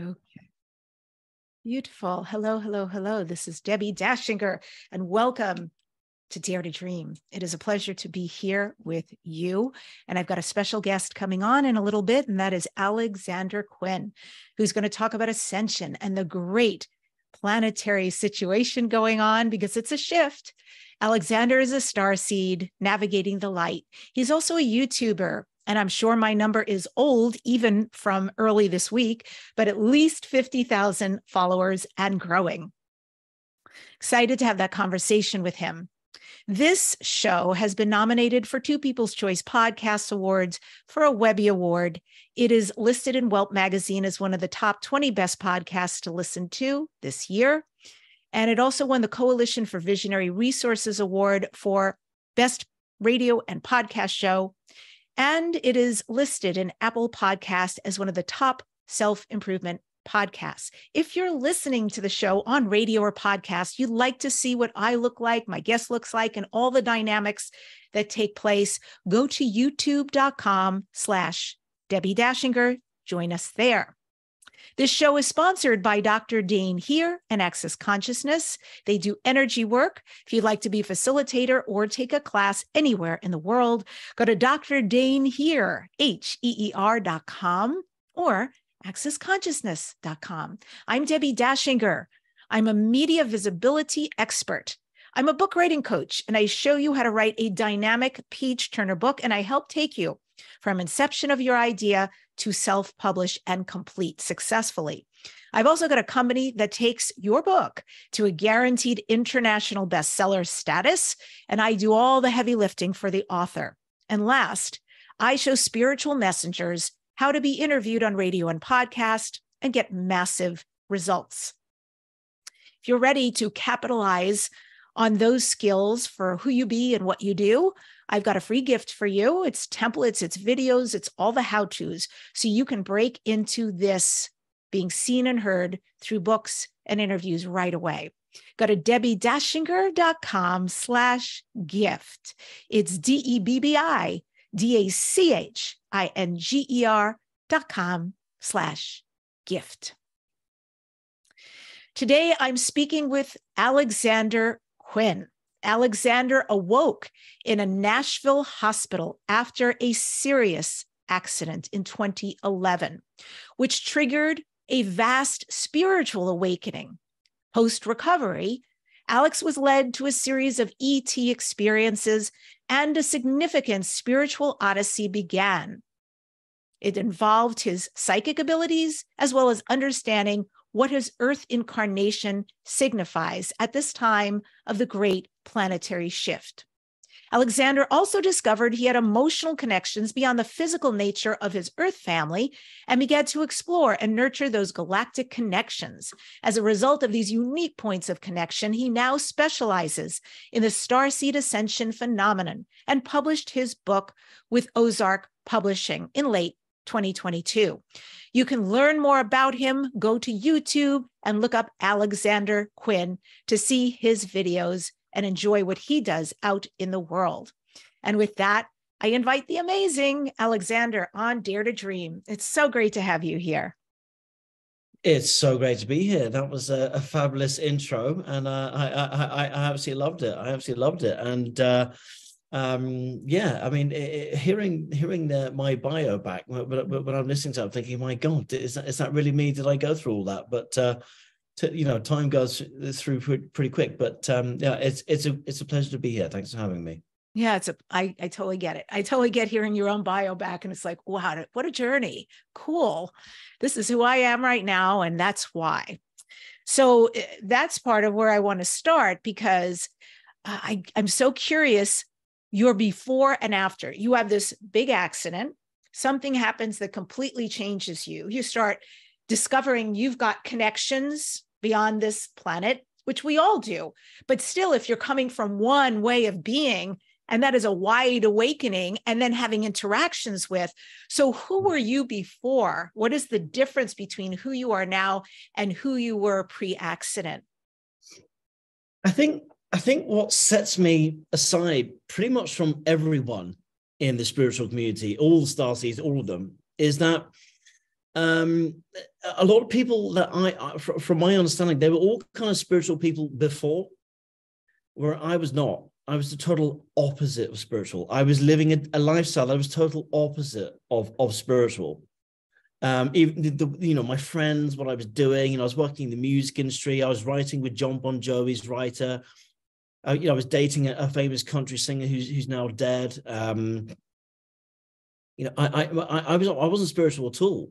Okay. Beautiful. Hello, hello, hello. This is Debbi Dachinger, and welcome to Dare to Dream. It is a pleasure to be here with you. And I've got a special guest coming on in a little bit, and that is Alexander Quinn, who's going to talk about ascension and the great planetary situation going on because it's a shift. Alexander is a star seed navigating the light. He's also a YouTuber and I'm sure my number is old, even from early this week, but at least 50,000 followers and growing. Excited to have that conversation with him. This show has been nominated for two People's Choice Podcast Awards for a Webby Award. It is listed in Welt Magazine as one of the top 20 best podcasts to listen to this year. And it also won the Coalition for Visionary Resources Award for Best Radio and Podcast Show. And it is listed in Apple Podcast as one of the top self improvement podcasts. If you're listening to the show on radio or podcast, you'd like to see what I look like, my guest looks like, and all the dynamics that take place, go to youtube.com slash Debbi Dachinger. Join us there. This show is sponsored by Dr. Dain Heer and Access Consciousness. They do energy work. If you'd like to be a facilitator or take a class anywhere in the world, go to Dr. Dain Heer, H-E-E-R dot com or accessconsciousness.com. I'm Debbi Dachinger. I'm a media visibility expert. I'm a book writing coach, and I show you how to write a dynamic page turner book, and I help take you from inception of your idea to self publish and complete successfully. I've also got a company that takes your book to a guaranteed international bestseller status, and I do all the heavy lifting for the author. And last, I show spiritual messengers how to be interviewed on radio and podcast and get massive results. If you're ready to capitalize on those skills for who you be and what you do, I've got a free gift for you. It's templates, it's videos, it's all the how to's. So you can break into this being seen and heard through books and interviews right away. Go to debbiedachinger.com slash gift. It's D E B B I D A C H I N G E R dot com slash gift. Today, I'm speaking with Alexander Quinn. Alexander awoke in a Nashville hospital after a serious accident in 2011, which triggered a vast spiritual awakening. Post recovery, Alex was led to a series of ET experiences and a significant spiritual odyssey began. It involved his psychic abilities as well as understanding what his Earth incarnation signifies at this time of the great planetary shift. Alexander also discovered he had emotional connections beyond the physical nature of his Earth family and began to explore and nurture those galactic connections. As a result of these unique points of connection, he now specializes in the star starseed ascension phenomenon and published his book with Ozark Publishing in late 2022. You can learn more about him. Go to YouTube and look up Alexander Quinn to see his videos and enjoy what he does out in the world. And with that, I invite the amazing Alexander on Dare to Dream. It's so great to have you here. It's so great to be here. That was a, a fabulous intro, and uh, I, I, I absolutely loved it. I absolutely loved it, and uh, um, yeah, I mean, it, hearing hearing the, my bio back, but when I'm listening to it, I'm thinking, my God, is that is that really me? Did I go through all that? But uh, to, you know, time goes through pretty, quick. But um, yeah, it's it's a it's a pleasure to be here. Thanks for having me. Yeah, it's a I I totally get it. I totally get hearing your own bio back, and it's like, wow, what a journey! Cool. This is who I am right now, and that's why. So eh, that's part of where I want to start because I I'm so curious. Your before and after. You have this big accident. Something happens that completely changes you. You start discovering you've got connections beyond this planet, which we all do. But still, if you're coming from one way of being, and that is a wide awakening, and then having interactions with. So, who mm. were you before? What is the difference between who you are now and who you were pre accident? I think I think what sets me aside pretty much from everyone in the spiritual community, all the star seeds, all of them, is that um, a lot of people that I, from my understanding, they were all kind of spiritual people before, where I was not. I was the total opposite of spiritual. I was living a, a lifestyle that was total opposite of of spiritual. Um, even the, the, you know my friends, what I was doing, know, I was working in the music industry. I was writing with John Bon Jovi's writer. Uh, you know, I was dating a, a, famous country singer who's who's now dead. Um, you know, I, I I was I wasn't spiritual at all.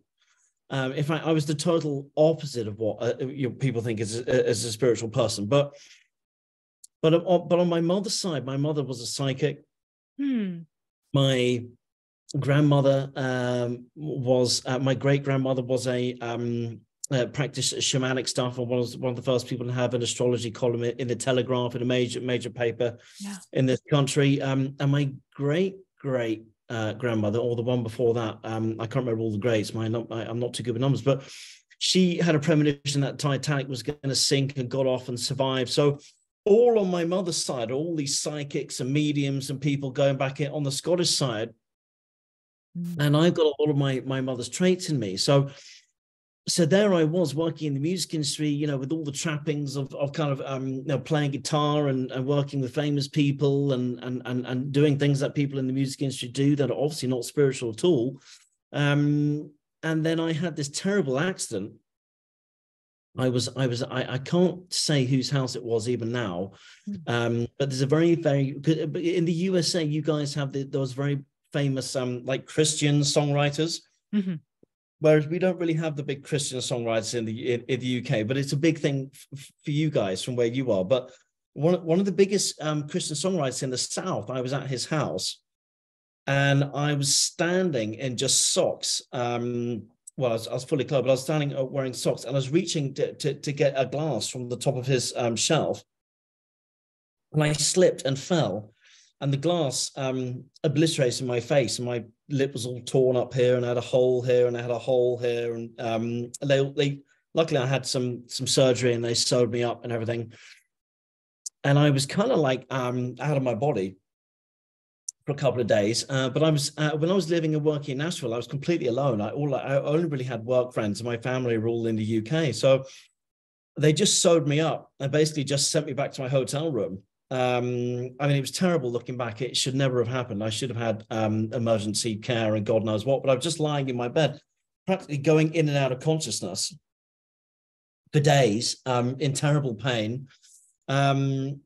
Um, in fact, I was the total opposite of what uh, you know, people think as a, as a spiritual person. But but on, but on my mother's side, my mother was a psychic. Hmm. My grandmother um, was uh, my great grandmother was a um, uh, practiced shamanic stuff and was one of the first people to have an astrology column in the Telegraph in a major major paper yeah. in this country. Um, and my great great uh, grandmother, or the one before that, um, I can't remember all the grades. My, I, I'm not too good with numbers, but she had a premonition that Titanic was going to sink and got off and survived. So all on my mother's side, all these psychics and mediums and people going back in on the Scottish side, mm. and I've got a lot of my my mother's traits in me. So so there I was working in the music industry, you know, with all the trappings of, of kind of um, you know, playing guitar and, and working with famous people and, and and and doing things that people in the music industry do that are obviously not spiritual at all. Um, and then I had this terrible accident. I was I was I, I can't say whose house it was even now, hmm. um, but there's a very very in the USA you guys have the, those very famous um like Christian songwriters. Mm-hmm Whereas we don't really have the big Christian songwriters in the in, in the UK, but it's a big thing f- for you guys from where you are. But one one of the biggest um, Christian songwriters in the South, I was at his house, and I was standing in just socks. Um, well, I was, I was, fully clothed, but I was standing uh, wearing socks, and I was reaching to, to, to get a glass from the top of his um, shelf, and I slipped and fell, and the glass um, obliterated my face, and my lip was all torn up here, and I had a hole here, and I had a hole here, and um, they they luckily I had some some surgery, and they sewed me up and everything, and I was kind of like um, out of my body for a couple of days. Uh, but I was uh, when I was living and working in Nashville, I was completely alone. I all I only really had work friends, and my family were all in the UK, so they just sewed me up and basically just sent me back to my hotel room um, I mean, it was terrible looking back. It should never have happened. I should have had um, emergency care and God knows what. But I was just lying in my bed, practically going in and out of consciousness for days um, in terrible pain. Um,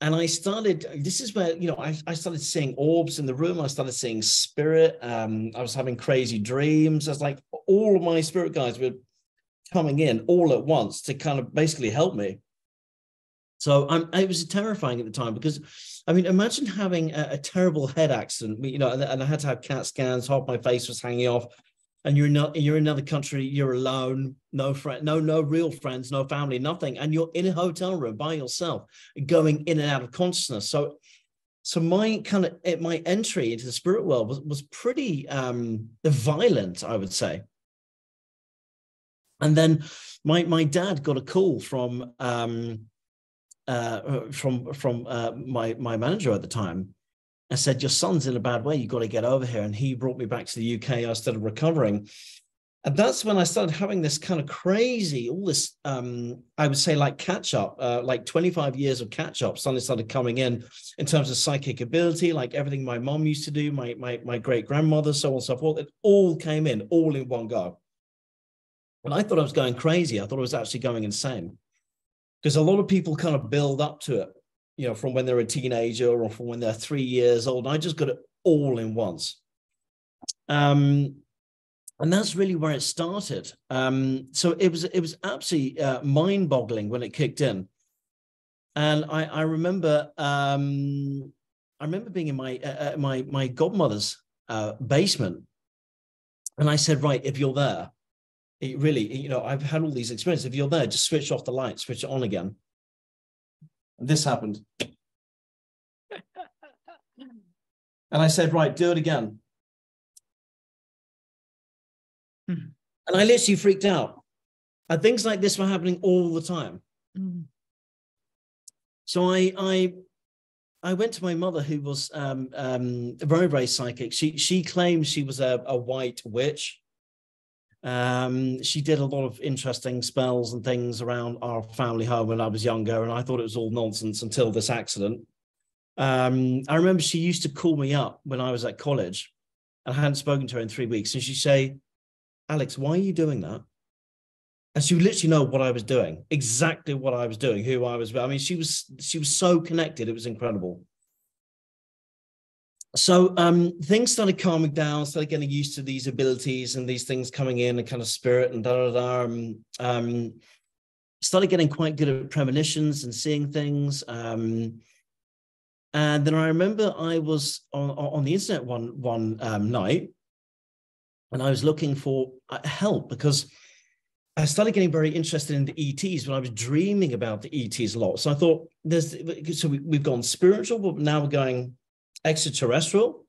and I started, this is where, you know, I, I started seeing orbs in the room. I started seeing spirit. Um, I was having crazy dreams. I was like, all of my spirit guides were coming in all at once to kind of basically help me. So um, it was terrifying at the time because, I mean, imagine having a, a terrible head accident, you know, and, and, I had to have CAT scans, half my face was hanging off, and you're not, you're in another country, you're alone, no friend, no, no real friends, no family, nothing, and you're in a hotel room by yourself, going in and out of consciousness. So, so my kind of my entry into the spirit world was was pretty um, violent, I would say. And then my my dad got a call from um, uh, from from uh, my my manager at the time. I said, "Your son's in a bad way. You got to get over here." And he brought me back to the UK. I started recovering, and that's when I started having this kind of crazy, all this, um, I would say, like catch up, uh, like 25 years of catch up. Suddenly started coming in in terms of psychic ability, like everything my mom used to do, my my my great grandmother, so on and so forth. It all came in, all in one go. And I thought I was going crazy. I thought I was actually going insane because a lot of people kind of build up to it, you know, from when they're a teenager or from when they're three years old. I just got it all in once. Um, and that's really where it started. Um, so it was it was absolutely uh, mind-boggling when it kicked in. And I, I remember um, I remember being in my uh, uh my my godmother's uh, basement, and I said, "Right, if you're there, it really, you know, I've had all these experiences. If you're there, just switch off the light, switch it on again. And this happened. and I said, right, do it again. Mm. And I literally freaked out. And things like this were happening all the time. Mm. So I, I, I went to my mother, who was um, um, very, very psychic. She she claimed she was a, a white witch Um, she did a lot of interesting spells and things around our family home when I was younger, and I thought it was all nonsense until this accident. Um, I remember she used to call me up when I was at college, and I hadn't spoken to her in three weeks, and she'd say, "Alex, why are you doing that?" And she would literally know what I was doing, exactly what I was doing, who I was. I mean, she was she was so connected; it was incredible so um, things started calming down, started getting used to these abilities and these things coming in and kind of spirit and da da da. Um, um, started getting quite good at premonitions and seeing things. Um, and then I remember I was on, on the internet one one um, night, and I was looking for uh, help because I started getting very interested in the ETs but I was dreaming about the ETs a lot. So I thought, there's so we, we've gone spiritual, but now we're going extraterrestrial.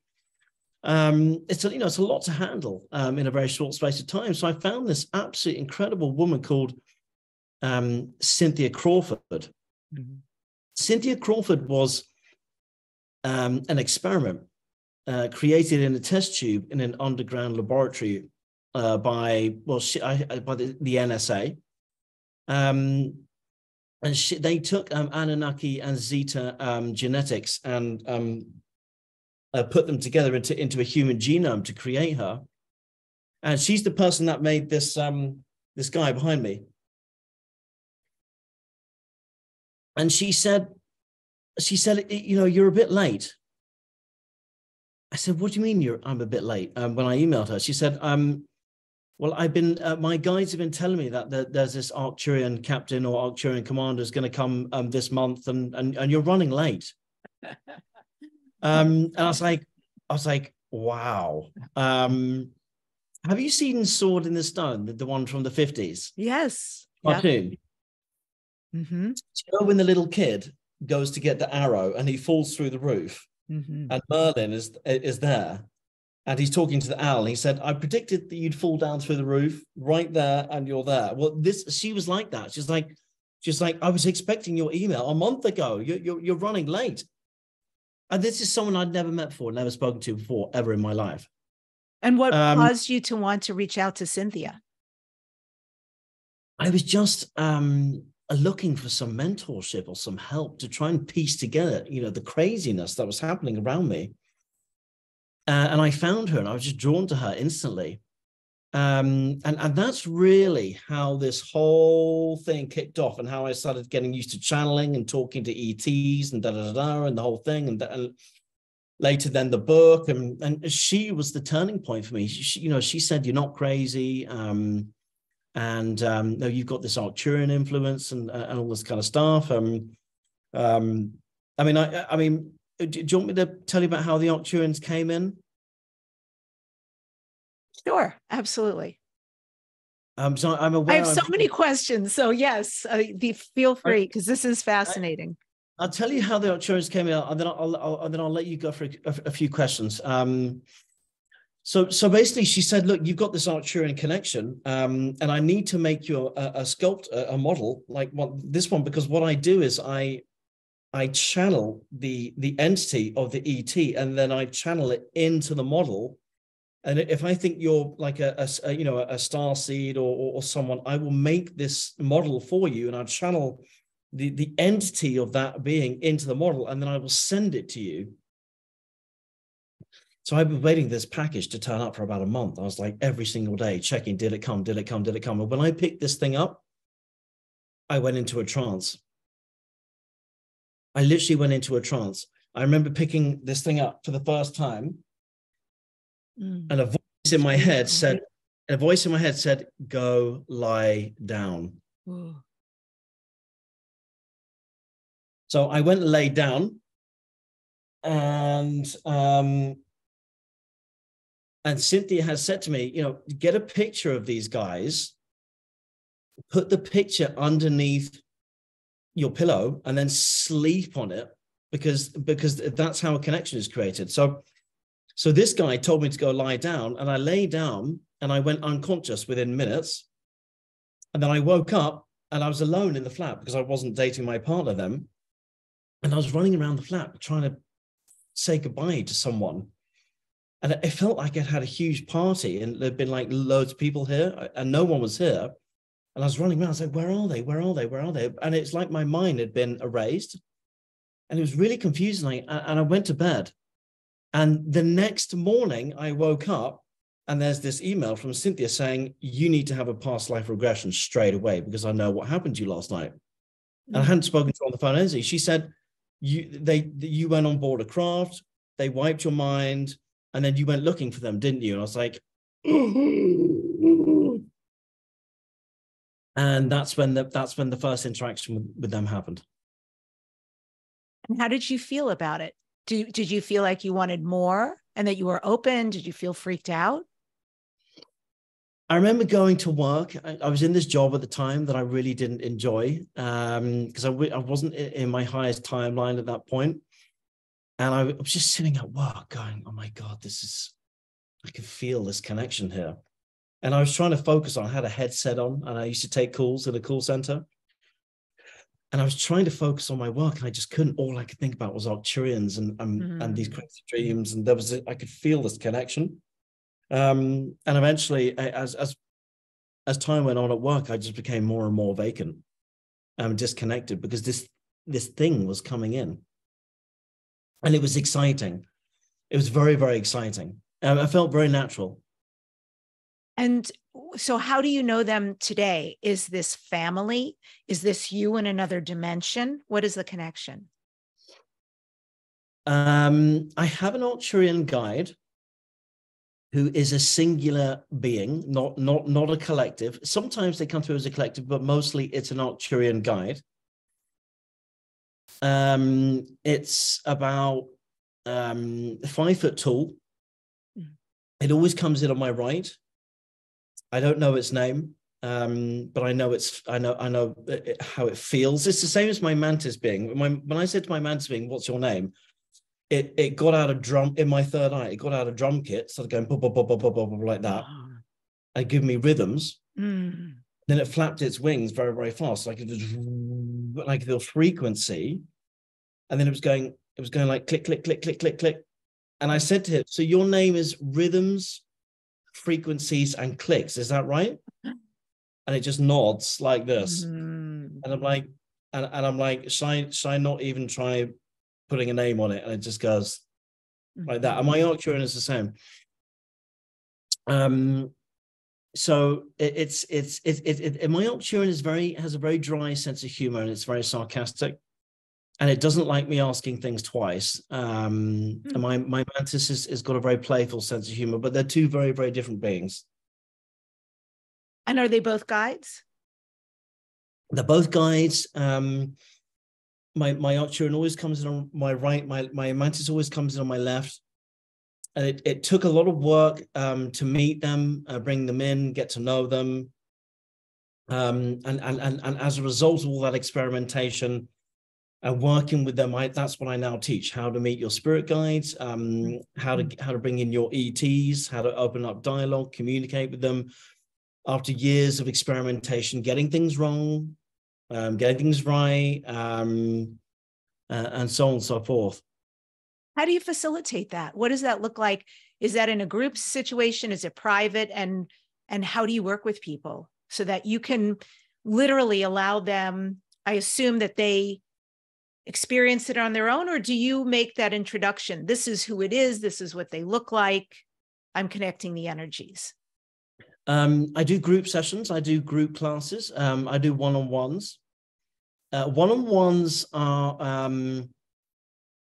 Um, it's a, you know it's a lot to handle um, in a very short space of time. So I found this absolutely incredible woman called um, Cynthia Crawford. Mm-hmm. Cynthia Crawford was um, an experiment uh, created in a test tube in an underground laboratory uh, by well she, I, by the, the NSA. Um, and she, they took um, Anunnaki and Zeta um, genetics and um, uh, put them together into, into a human genome to create her. And she's the person that made this, um, this guy behind me. And she said, she said, you know, you're a bit late. I said, what do you mean you're, I'm a bit late? Um, when I emailed her, she said, um, well, I've been, uh, my guides have been telling me that, that there's this Arcturian captain or Arcturian commander is going to come um, this month and, and, and you're running late. Um, and I was like, I was like, wow. Um, have you seen Sword in the Stone, the, the one from the 50s? Yes. Cartoon. Yep. Mm-hmm. So you know when the little kid goes to get the arrow and he falls through the roof, mm-hmm. and Merlin is is there, and he's talking to the owl. He said, "I predicted that you'd fall down through the roof right there, and you're there." Well, this she was like that. She's like, she's like, I was expecting your email a month ago. You're you're, you're running late. And this is someone I'd never met before, never spoken to before, ever in my life. And what um, caused you to want to reach out to Cynthia? I was just um, looking for some mentorship or some help to try and piece together, you know, the craziness that was happening around me. Uh, and I found her, and I was just drawn to her instantly. Um, and, and that's really how this whole thing kicked off and how I started getting used to channeling and talking to ETs and da da da, da and the whole thing. And, and later then the book and, and she was the turning point for me. She, you know, she said, you're not crazy. Um, and um, no, you've got this Arcturian influence and, uh, and all this kind of stuff. Um, um, I mean, I, I mean, do, you want me to tell you about how the Arcturians came in? Sure, absolutely. Um, so I'm aware. I have so I'm, many questions. So yes, uh, the, feel free because this is fascinating. I, will tell you how the Arcturians came out, and then I'll, I'll, and then I'll let you go for a, a few questions. Um, so, so basically, she said, "Look, you've got this Arcturian connection, um, and I need to make you a, a sculpt, a, a, model like what this one, because what I do is I, I channel the the entity of the ET, and then I channel it into the model, and if I think you're like a, a, you know a star seed or, or, or someone, I will make this model for you, and I'll channel the the entity of that being into the model, and then I will send it to you. So I've been waiting this package to turn up for about a month. I was like every single day checking, did it come? Did it come? Did it come? And when I picked this thing up, I went into a trance. I literally went into a trance. I remember picking this thing up for the first time Mm. And a voice in my head said, a voice in my head said, go lie down. Ooh. So I went and laid down and um, and Cynthia has said to me, you know, get a picture of these guys, put the picture underneath your pillow, and then sleep on it because because that's how a connection is created. So so this guy told me to go lie down, and I lay down and I went unconscious within minutes. And then I woke up and I was alone in the flat because I wasn't dating my partner then. And I was running around the flat trying to say goodbye to someone. and it felt like I'd had a huge party and there'd been like loads of people here and no one was here. And I was running around. I was like, where are they? Where are they? Where are they? And it's like my mind had been erased. And it was really confusing. And I went to bed. And the next morning, I woke up and there's this email from Cynthia saying, You need to have a past life regression straight away because I know what happened to you last night. And I hmm. hadn't spoken to her on the phone anything. She said, You they you went on board a craft, they wiped your mind, and then you went looking for them, didn't you? And I was like, and that's when the that's when the first interaction with, with them happened. And how did you feel about it? Did, did you feel like you wanted more and that you were open? Did you feel freaked out? I remember going to work. I, I, was in this job at the time that I really didn't enjoy because um, I, I wasn't in my highest timeline at that point. And I was just sitting at work going, oh my God, this is, I can feel this connection here. And I was trying to focus on, I had a headset on and I used to take calls at a call center. And I was trying to focus on my work and I just couldn't. All I could think about was Arcturians and, and, mm. and these mm. crazy dreams. And there was, a, I could feel this connection. Um, and eventually, as as as time went on at work, I just became more and more vacant, um, disconnected because this this thing was coming in, and it was exciting. It was very very exciting. Um, I felt very natural. And so, how do you know them today? Is this family? Is this you in another dimension? What is the connection? Um, I have an Arcturian guide who is a singular being, not not not a collective. Sometimes they come through as a collective, but mostly it's an Arcturian guide. Um, it's about um, five foot tall. Hmm. It always comes in on my right. I don't know its name, um, but I know it's I know I know it, how it feels. It's the same as my mantis being. My, when I said to my mantis being, "What's your name?" it it got out of drum in my third eye. It got out of drum kit, started going blah, blah, blah, blah, blah, blah, blah, like that, and give me rhythms. Mm. Then it flapped its wings very, very fast, like it was like the frequency, and then it was going, it was going like click, click, click, click, click, click. And I said to him, "So your name is rhythms, frequencies, and clicks, is that right?" And it just nods like this, mm. and I'm like, and, and I'm like, should I, should I not even try putting a name on it and it just goes like that. And my Arcturian is the same. Um, so it, it's it's it, it, it my Arcturian is very has a very dry sense of humor and it's very sarcastic, and it doesn't like me asking things twice. Um, mm. and my my mantis has, has got a very playful sense of humor, but they're two very very different beings. And are they both guides? They're both guides. Um, my my Arcturian always comes in on my right. My my mantis always comes in on my left. And it, it took a lot of work um, to meet them, uh, bring them in, get to know them. Um, and, and, and, and as a result of all that experimentation and working with them, I, that's what I now teach, how to meet your spirit guides, um, how to how to bring in your ETs, how to open up dialogue, communicate with them. After years of experimentation, getting things wrong, um, getting things right, um, uh, and so on and so forth. How do you facilitate that? What does that look like? Is that in a group situation? Is it private? And and how do you work with people so that you can literally allow them? I assume that they experience it on their own, or do you make that introduction? This is who it is. This is what they look like. I'm connecting the energies. Um, I do group sessions. I do group classes. Um, I do one-on-ones. Uh, one-on-ones are um,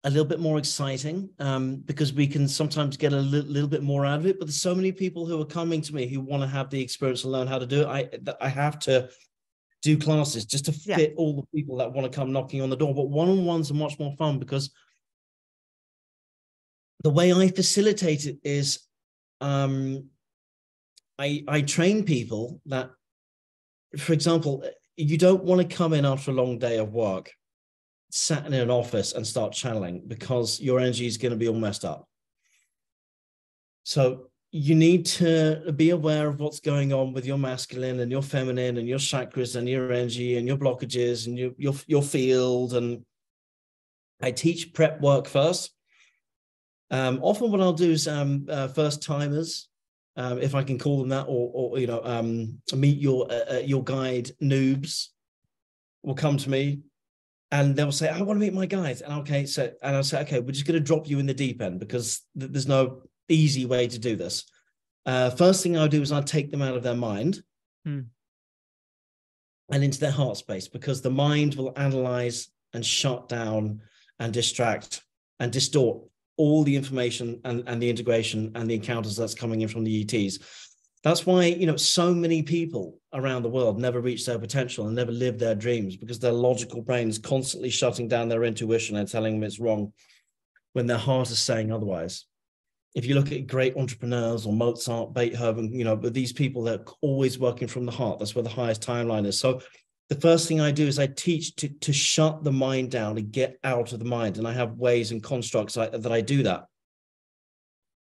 a little bit more exciting um, because we can sometimes get a li- little bit more out of it. But there's so many people who are coming to me who want to have the experience and learn how to do it. I I have to do classes just to fit yeah. all the people that want to come knocking on the door. But one-on-ones are much more fun because the way I facilitate it is um, I, I train people that, for example, you don't want to come in after a long day of work, sat in an office and start channeling because your energy is going to be all messed up. So you need to be aware of what's going on with your masculine and your feminine and your chakras and your energy and your blockages and your your, your field. And I teach prep work first Um, often, what I'll do is um, uh, first timers, um, if I can call them that, or, or you know, um, meet your uh, uh, your guide noobs, will come to me, and they'll say, "I want to meet my guide." And okay, so and I'll say, "Okay, we're just going to drop you in the deep end because th- there's no easy way to do this." Uh, first thing I'll do is I'll take them out of their mind. Hmm and into their heart space because the mind will analyze and shut down and distract and distort all the information and, and the integration and the encounters that's coming in from the ETs. That's why, you know, so many people around the world never reach their potential and never live their dreams because their logical brain is constantly shutting down their intuition and telling them it's wrong when their heart is saying otherwise if you look at great entrepreneurs or Mozart, Beethoven, you know, but these people that are always working from the heart, that's where the highest timeline is. So the first thing I do is I teach to, to shut the mind down and get out of the mind. And I have ways and constructs I, that I do that.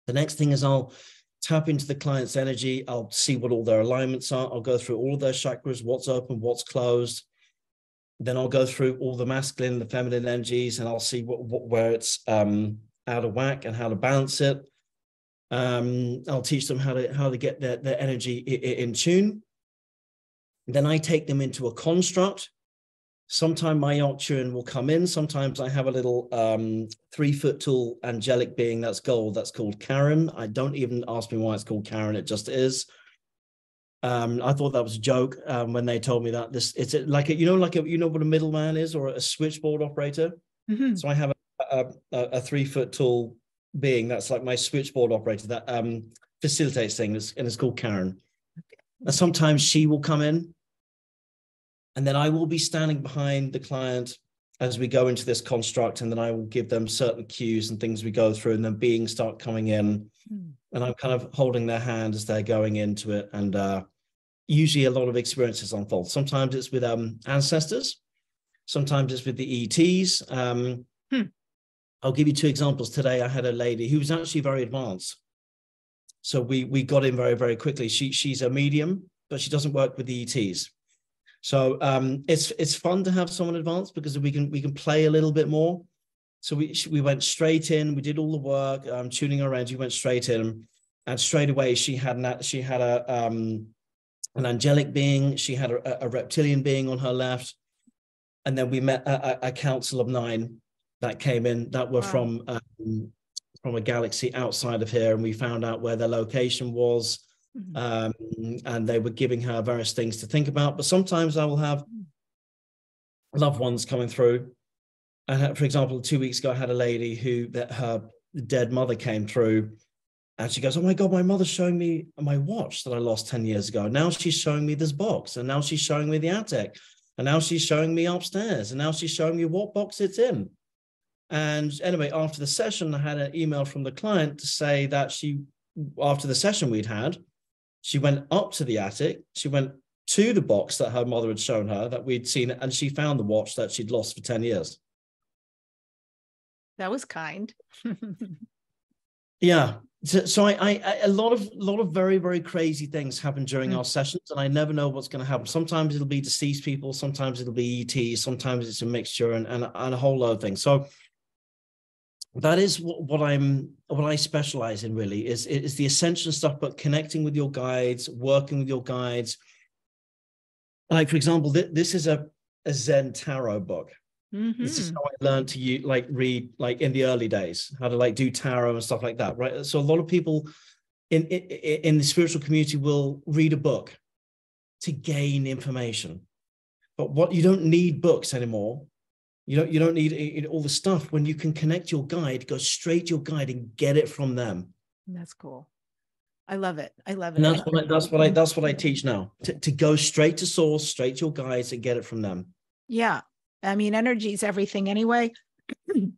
The next thing is I'll tap into the client's energy. I'll see what all their alignments are. I'll go through all of their chakras, what's open, what's closed. Then I'll go through all the masculine, the feminine energies, and I'll see what, what where it's um, out of whack and how to balance it. Um, I'll teach them how to how to get their, their energy in, in tune. Then I take them into a construct. Sometimes my Arcturian will come in. Sometimes I have a little um, three foot tall angelic being that's gold. That's called Karen. I don't even ask me why it's called Karen. It just is. Um, I thought that was a joke um, when they told me that this it's like a, you know like a, you know what a middleman is or a switchboard operator. Mm-hmm. So I have a, a, a three foot tall being that's like my switchboard operator that um, facilitates things, and it's called Karen. And sometimes she will come in, and then I will be standing behind the client as we go into this construct, and then I will give them certain cues and things we go through, and then beings start coming in, hmm. and I'm kind of holding their hand as they're going into it, and uh, usually a lot of experiences unfold. Sometimes it's with um, ancestors, sometimes it's with the ETs. Um, hmm. I'll give you two examples. Today, I had a lady who was actually very advanced. So we we got in very very quickly. She she's a medium, but she doesn't work with the ETs. So um, it's it's fun to have someone advanced because we can we can play a little bit more. So we we went straight in. We did all the work, um, tuning around. We went straight in, and straight away she had an, she had a um, an angelic being. She had a, a reptilian being on her left, and then we met a, a council of nine that came in that were wow. from um, from a galaxy outside of here, and we found out where their location was. Mm-hmm. Um, and they were giving her various things to think about. But sometimes I will have loved ones coming through. And for example, two weeks ago, I had a lady who that her dead mother came through, and she goes, "Oh my god, my mother's showing me my watch that I lost ten years ago. Now she's showing me this box, and now she's showing me the attic, and now she's showing me upstairs, and now she's showing me what box it's in." And anyway, after the session, I had an email from the client to say that she, after the session we'd had, she went up to the attic. She went to the box that her mother had shown her that we'd seen, and she found the watch that she'd lost for 10 years. That was kind. yeah. So, so I, I, a lot of, a lot of very, very crazy things happen during mm. our sessions, and I never know what's going to happen. Sometimes it'll be deceased people, sometimes it'll be ET, sometimes it's a mixture, and, and, and a whole lot of things. So, that is what, what i'm what i specialize in really is is the essential stuff but connecting with your guides working with your guides like for example th- this is a, a zen tarot book mm-hmm. this is mm-hmm. how i learned to use, like read like in the early days how to like do tarot and stuff like that right so a lot of people in in, in the spiritual community will read a book to gain information but what you don't need books anymore you don't you don't need all the stuff when you can connect your guide, go straight to your guide and get it from them. That's cool. I love it. I love it. And that's what I, that's what I that's what I teach now. To, to go straight to source, straight to your guides and get it from them. Yeah. I mean, energy is everything anyway. and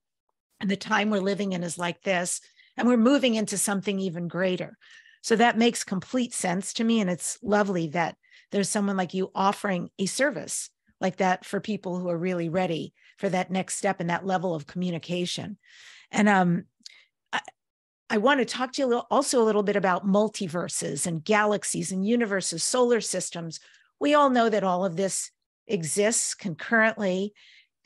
the time we're living in is like this. And we're moving into something even greater. So that makes complete sense to me. And it's lovely that there's someone like you offering a service like that for people who are really ready for that next step and that level of communication. And um, I, I want to talk to you a little, also a little bit about multiverses and galaxies and universes, solar systems. We all know that all of this exists concurrently.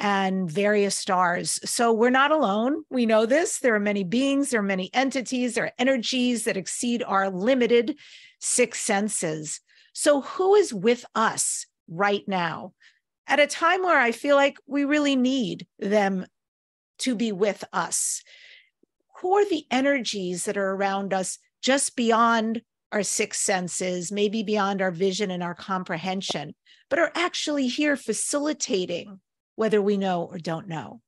and various stars. So we're not alone. We know this. There are many beings, there are many entities, there are energies that exceed our limited six senses. So, who is with us right now at a time where I feel like we really need them to be with us? Who are the energies that are around us just beyond our six senses, maybe beyond our vision and our comprehension, but are actually here facilitating whether we know or don't know?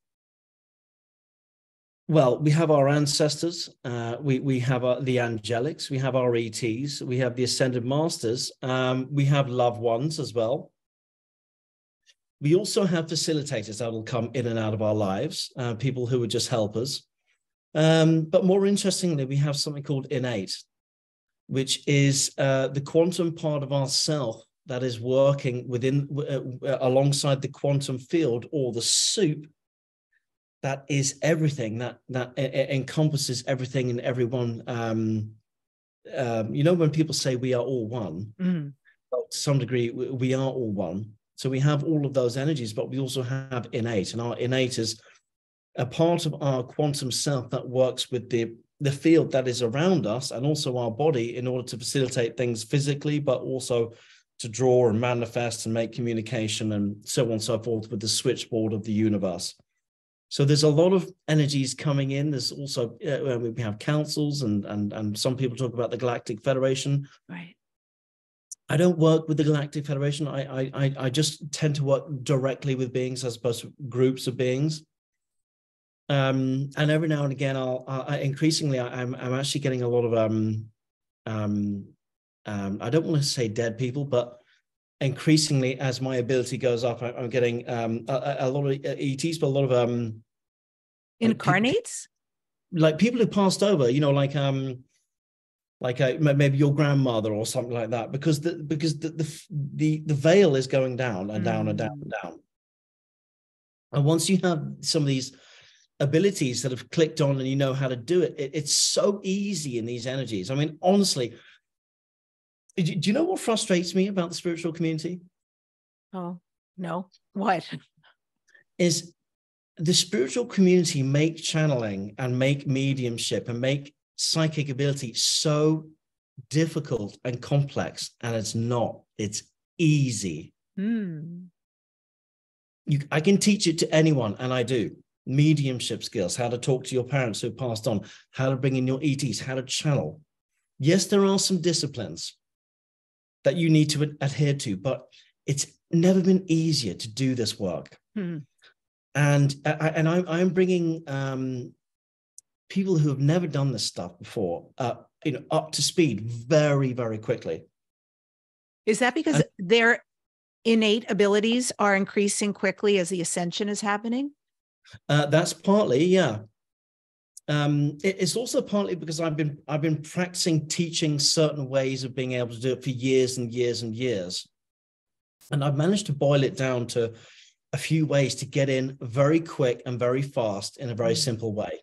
Well, we have our ancestors, uh, we, we have our, the angelics, we have our ETs, we have the ascended masters, um, we have loved ones as well. We also have facilitators that will come in and out of our lives, uh, people who would just help us. Um, but more interestingly, we have something called innate, which is uh, the quantum part of ourself that is working within uh, alongside the quantum field or the soup that is everything that that encompasses everything and everyone um, um, you know when people say we are all one mm. to some degree we are all one so we have all of those energies but we also have innate and our innate is a part of our quantum self that works with the the field that is around us and also our body in order to facilitate things physically but also to draw and manifest and make communication and so on and so forth with the switchboard of the universe so there's a lot of energies coming in. There's also uh, we have councils and and and some people talk about the Galactic Federation. Right. I don't work with the Galactic Federation. I I I just tend to work directly with beings as opposed to groups of beings. Um, and every now and again, I'll, i increasingly I'm I'm actually getting a lot of um um um I don't want to say dead people, but increasingly as my ability goes up, I, am getting um, a, a, lot of ETs, but a lot of um, incarnates, like people who passed over. You know, like um, like a, maybe your grandmother or something like that, because the because the the the, the veil is going down and down mm. and down and down. And once you have some of these abilities that have clicked on and you know how to do it, it it's so easy in these energies. I mean, honestly, do you know what frustrates me about the spiritual community? Oh, no. What? Is the spiritual community make channeling and make mediumship and make psychic ability so difficult and complex, and it's not. It's easy. Hmm. You, I can teach it to anyone, and I do. Mediumship skills, how to talk to your parents who passed on, how to bring in your ETs, how to channel. Yes, there are some disciplines, that you need to adhere to, but it's never been easier to do this work. Hmm. And I, and I'm I'm bringing um, people who have never done this stuff before, uh, you know, up to speed very very quickly. Is that because and, their innate abilities are increasing quickly as the ascension is happening? Uh, that's partly, yeah um, it, it's also partly because I've been I've been practicing teaching certain ways of being able to do it for years and years and years, and I've managed to boil it down to a few ways to get in very quick and very fast in a very mm. simple way.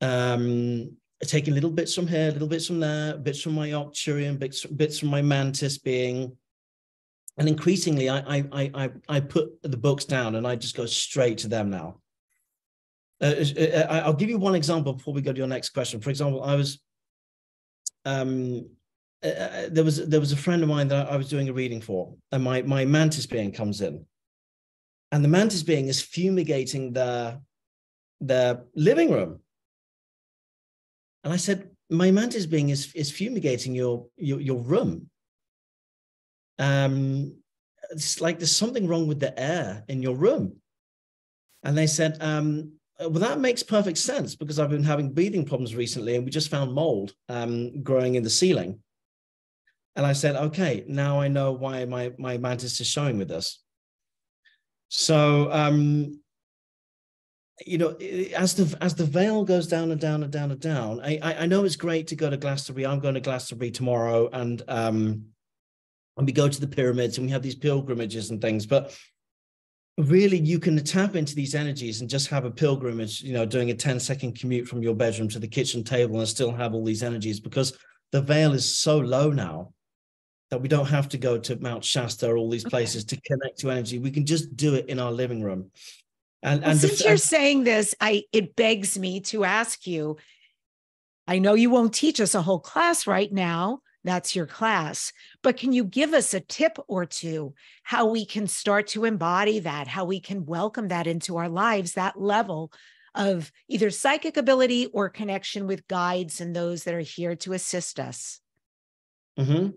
Um, taking little bits from here, little bits from there, bits from my Arcturian, bits bits from my Mantis being, and increasingly I I I I put the books down and I just go straight to them now. Uh, uh, uh I'll give you one example before we go to your next question. For example, I was um, uh, uh, there was there was a friend of mine that I was doing a reading for, and my my mantis being comes in, and the mantis being is fumigating the the living room, and I said, my mantis being is is fumigating your your your room. Um, it's like there's something wrong with the air in your room, and they said, um, well, that makes perfect sense because I've been having breathing problems recently, and we just found mold um, growing in the ceiling. And I said, okay, now I know why my my mantis is showing with this. So, um, you know, as the as the veil goes down and down and down and down, I I know it's great to go to Glastonbury. I'm going to Glastonbury tomorrow, and um, and we go to the pyramids and we have these pilgrimages and things, but really you can tap into these energies and just have a pilgrimage you know doing a 10 second commute from your bedroom to the kitchen table and still have all these energies because the veil is so low now that we don't have to go to Mount Shasta or all these Okay. places to connect to energy. We can just do it in our living room. And Well, and since f- you're and- saying this, I it begs me to ask you. I know you won't teach us a whole class right now. That's your class. But can you give us a tip or two how we can start to embody that, how we can welcome that into our lives, that level of either psychic ability or connection with guides and those that are here to assist us? Mhm.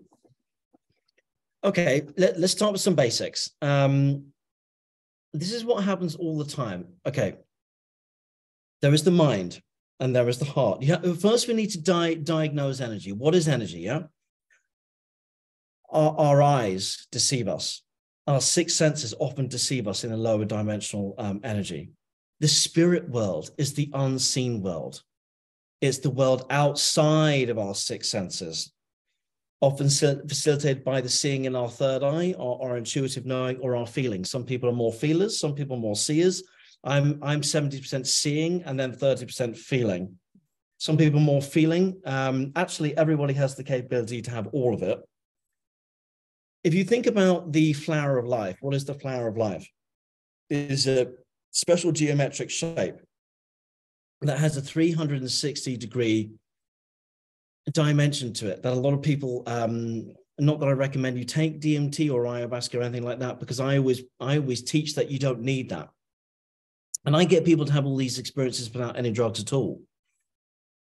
Okay, let, let's start with some basics. Um, this is what happens all the time. Okay, there is the mind and there is the heart. Yeah, first we need to di- diagnose energy. What is energy? Yeah, our, our eyes deceive us. Our six senses often deceive us in a lower dimensional um, energy. The spirit world is the unseen world. It's the world outside of our six senses often facilitated by the seeing in our third eye or our intuitive knowing or our feelings. Some people are more feelers, some people are more seers. I'm I'm 70% seeing and then 30% feeling. Some people more feeling. Um, actually, everybody has the capability to have all of it. If you think about the flower of life, what is the flower of life? It is a special geometric shape that has a 360 degree dimension to it that a lot of people um not that i recommend you take dmt or ayahuasca or anything like that because i always i always teach that you don't need that and i get people to have all these experiences without any drugs at all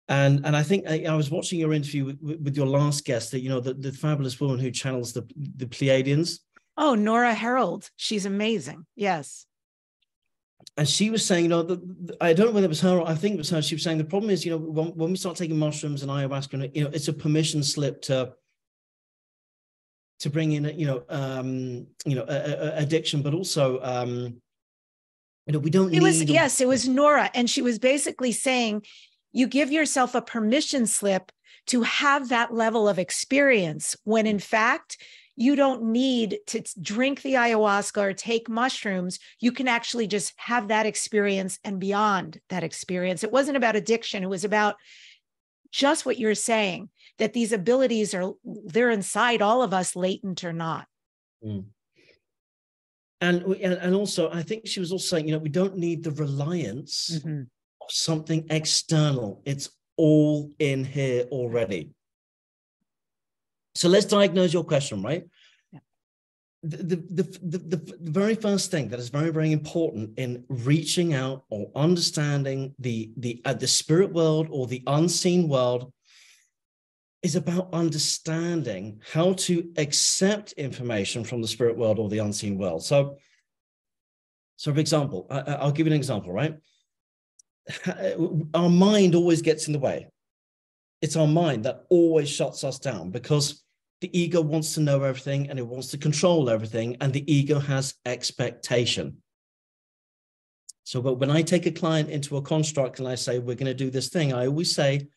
and and i think i, I was watching your interview with, with your last guest that you know the, the fabulous woman who channels the the pleiadians Oh, Nora Herold. She's amazing. Yes. And she was saying, you know, the, the- I don't know whether it was her. Or I think it was her. She was saying the problem is, you know, when, when we start taking mushrooms and ayahuasca, and, you know, it's a permission slip to to bring in, you know, um, you know, a, a- addiction, but also, um, you know, we don't It need. was yes, it was Nora, and she was basically saying you give yourself a permission slip to have that level of experience when in fact you don't need to drink the ayahuasca or take mushrooms. You can actually just have that experience and beyond that experience. It wasn't about addiction, it was about just what you're saying that these abilities are they're inside all of us latent or not. and, we- and and also, I think she was also saying, you know, we don't need the reliance Mhm. of something external. It's all in here already. So let's diagnose your question, right? Yeah. The, the, the, the, the very first thing that is very, very important in reaching out or understanding the, the, uh, the spirit world or the unseen world is about understanding how to accept information from the spirit world or the unseen world. So, so for example, I, I- I'll give you an example, right? Our mind always gets in the way. It's our mind that always shuts us down because the ego wants to know everything and it wants to control everything, and the ego has expectation. So, but when I take a client into a construct and I say, we're going to do this thing, I always say,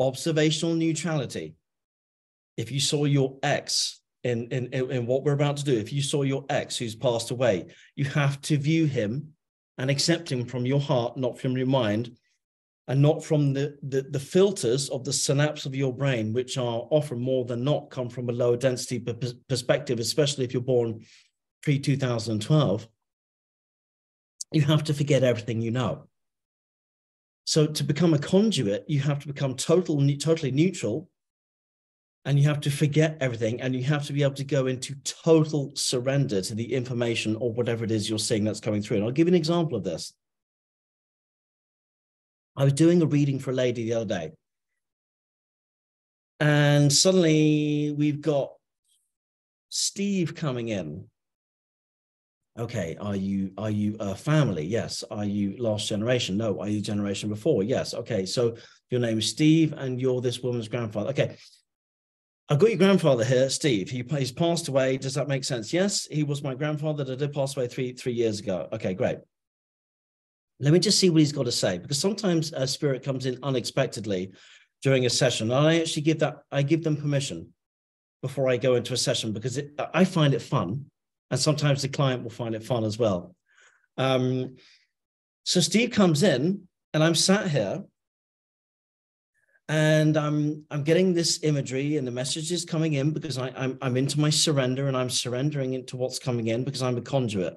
observational neutrality. If you saw your ex in, in, in, what we're about to do, if you saw your ex who's passed away, you have to view him and accept him from your heart, not from your mind, and not from the, the, the filters of the synapse of your brain, which are often more than not come from a lower density per- per- perspective, especially if you're born pre 2012. You have to forget everything you know. So to become a conduit, you have to become total, totally neutral, and you have to forget everything, and you have to be able to go into total surrender to the information or whatever it is you're seeing that's coming through. And I'll give you an example of this. I was doing a reading for a lady the other day, and suddenly we've got Steve coming in. Okay, are you are you a family? Yes. Are you last generation? No. Are you generation before? Yes. Okay. So your name is Steve, and you're this woman's grandfather. Okay. I've got your grandfather here, Steve. He, he's passed away. Does that make sense? Yes, he was my grandfather that did pass away three three years ago. Okay, great. Let me just see what he's got to say because sometimes a spirit comes in unexpectedly during a session. And I actually give that I give them permission before I go into a session because it, I find it fun, and sometimes the client will find it fun as well. Um, so Steve comes in, and I'm sat here, and I'm I'm getting this imagery and the messages coming in because I, I'm I'm into my surrender and I'm surrendering into what's coming in because I'm a conduit.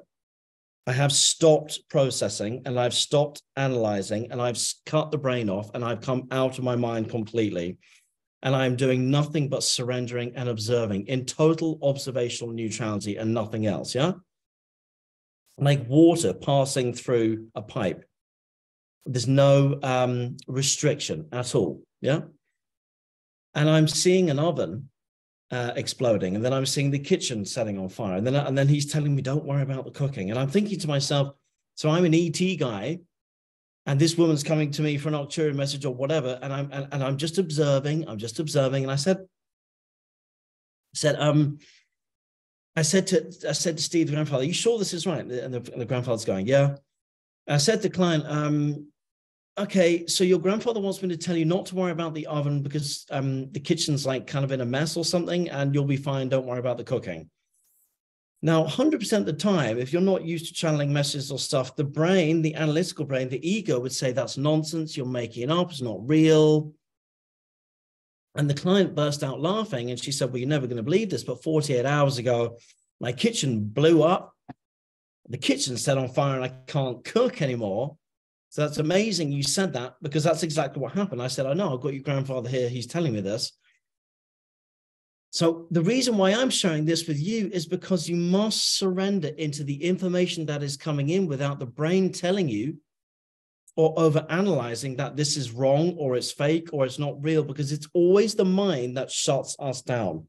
I have stopped processing and I've stopped analyzing and I've cut the brain off and I've come out of my mind completely. And I'm doing nothing but surrendering and observing in total observational neutrality and nothing else. Yeah. Like water passing through a pipe. There's no um, restriction at all. Yeah. And I'm seeing an oven uh, exploding, and then I'm seeing the kitchen setting on fire, and then and then he's telling me, "Don't worry about the cooking," and I'm thinking to myself, "So I'm an ET guy, and this woman's coming to me for an Arcturian message or whatever, and I'm and, and I'm just observing, I'm just observing." And I said, said, um, I said to I said to Steve, the grandfather, "Are you sure this is right?" And the, and the grandfather's going, "Yeah." I said to client, um, okay, so your grandfather wants me to tell you not to worry about the oven because um, the kitchen's like kind of in a mess or something, and you'll be fine. Don't worry about the cooking. Now, 100% of the time, if you're not used to channeling messages or stuff, the brain, the analytical brain, the ego would say that's nonsense. You're making it up. It's not real. And the client burst out laughing and she said, Well, you're never going to believe this. But 48 hours ago, my kitchen blew up. The kitchen set on fire and I can't cook anymore. So that's amazing you said that because that's exactly what happened. I said, I know, I've got your grandfather here. He's telling me this. So the reason why I'm sharing this with you is because you must surrender into the information that is coming in without the brain telling you or over analyzing that this is wrong or it's fake or it's not real because it's always the mind that shuts us down.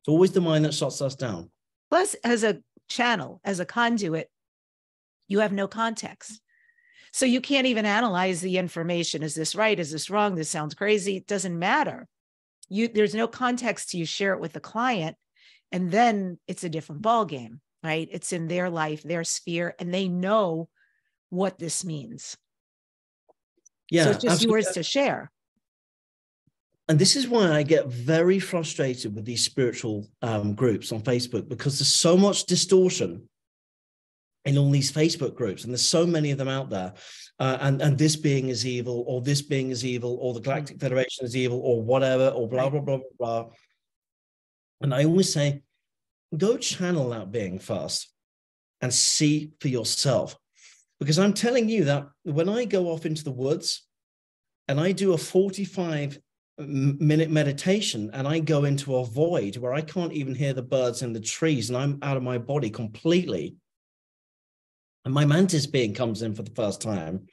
It's always the mind that shuts us down. Plus, as a channel, as a conduit, you have no context. So you can't even analyze the information. Is this right? Is this wrong? This sounds crazy. It doesn't matter. You there's no context to you share it with the client, and then it's a different ball game, right? It's in their life, their sphere, and they know what this means. Yeah, so it's just absolutely. yours to share. And this is why I get very frustrated with these spiritual um, groups on Facebook because there's so much distortion in all these Facebook groups, and there's so many of them out there. Uh, and and this being is evil, or this being is evil, or the Galactic Federation is evil, or whatever, or blah blah blah blah blah. And I always say, go channel that being first, and see for yourself, because I'm telling you that when I go off into the woods, and I do a 45 minute meditation and I go into a void where I can't even hear the birds in the trees and I'm out of my body completely and my mantis being comes in for the first time,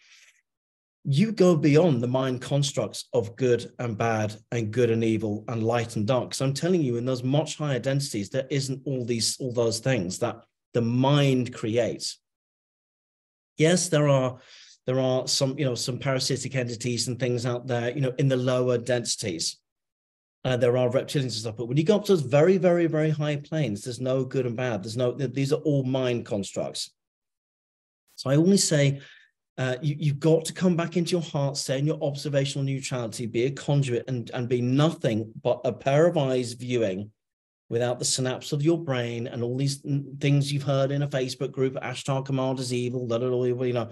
you go beyond the mind constructs of good and bad and good and evil and light and dark. So I'm telling you, in those much higher densities, there isn't all these all those things that the mind creates. Yes, there are there are some you know some parasitic entities and things out there you know in the lower densities. Uh, there are reptilians and stuff, but when you go up to those very, very, very high planes, there's no good and bad. There's no; these are all mind constructs. So I always say, uh, you, have got to come back into your heart, stay in your observational neutrality, be a conduit, and, and be nothing but a pair of eyes viewing without the synapse of your brain and all these things you've heard in a Facebook group, Ashtar Command is evil, da, da, da, you know.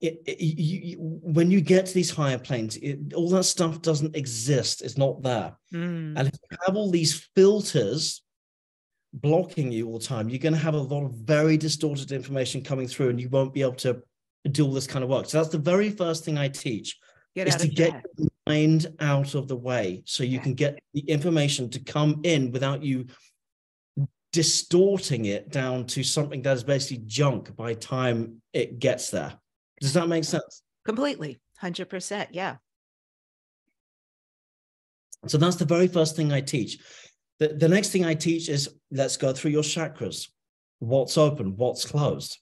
It, it, you, when you get to these higher planes, it, all that stuff doesn't exist. It's not there. Mm. And if you have all these filters blocking you all the time, you're going to have a lot of very distorted information coming through and you won't be able to do all this kind of work. So that's the very first thing I teach get is to get your mind out of the way so you yeah. can get the information to come in without you distorting it down to something that is basically junk by time it gets there. Does that make sense? Completely. 100%. Yeah. So that's the very first thing I teach. The, the next thing I teach is let's go through your chakras. What's open, what's closed.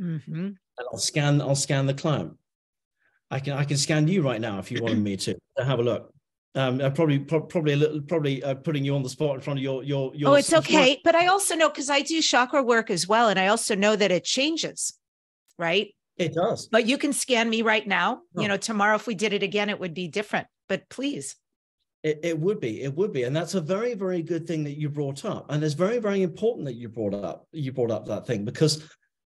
Mm-hmm. And I'll scan, I'll scan the client. I can I can scan you right now if you wanted me to. Have a look. Um, I probably pro- probably a little probably uh, putting you on the spot in front of your your your. Oh, it's okay. But I also know because I do chakra work as well, and I also know that it changes, right? It does. But you can scan me right now. Oh. You know, tomorrow if we did it again, it would be different. But please. It, it would be, it would be, and that's a very, very good thing that you brought up, and it's very, very important that you brought up, you brought up that thing because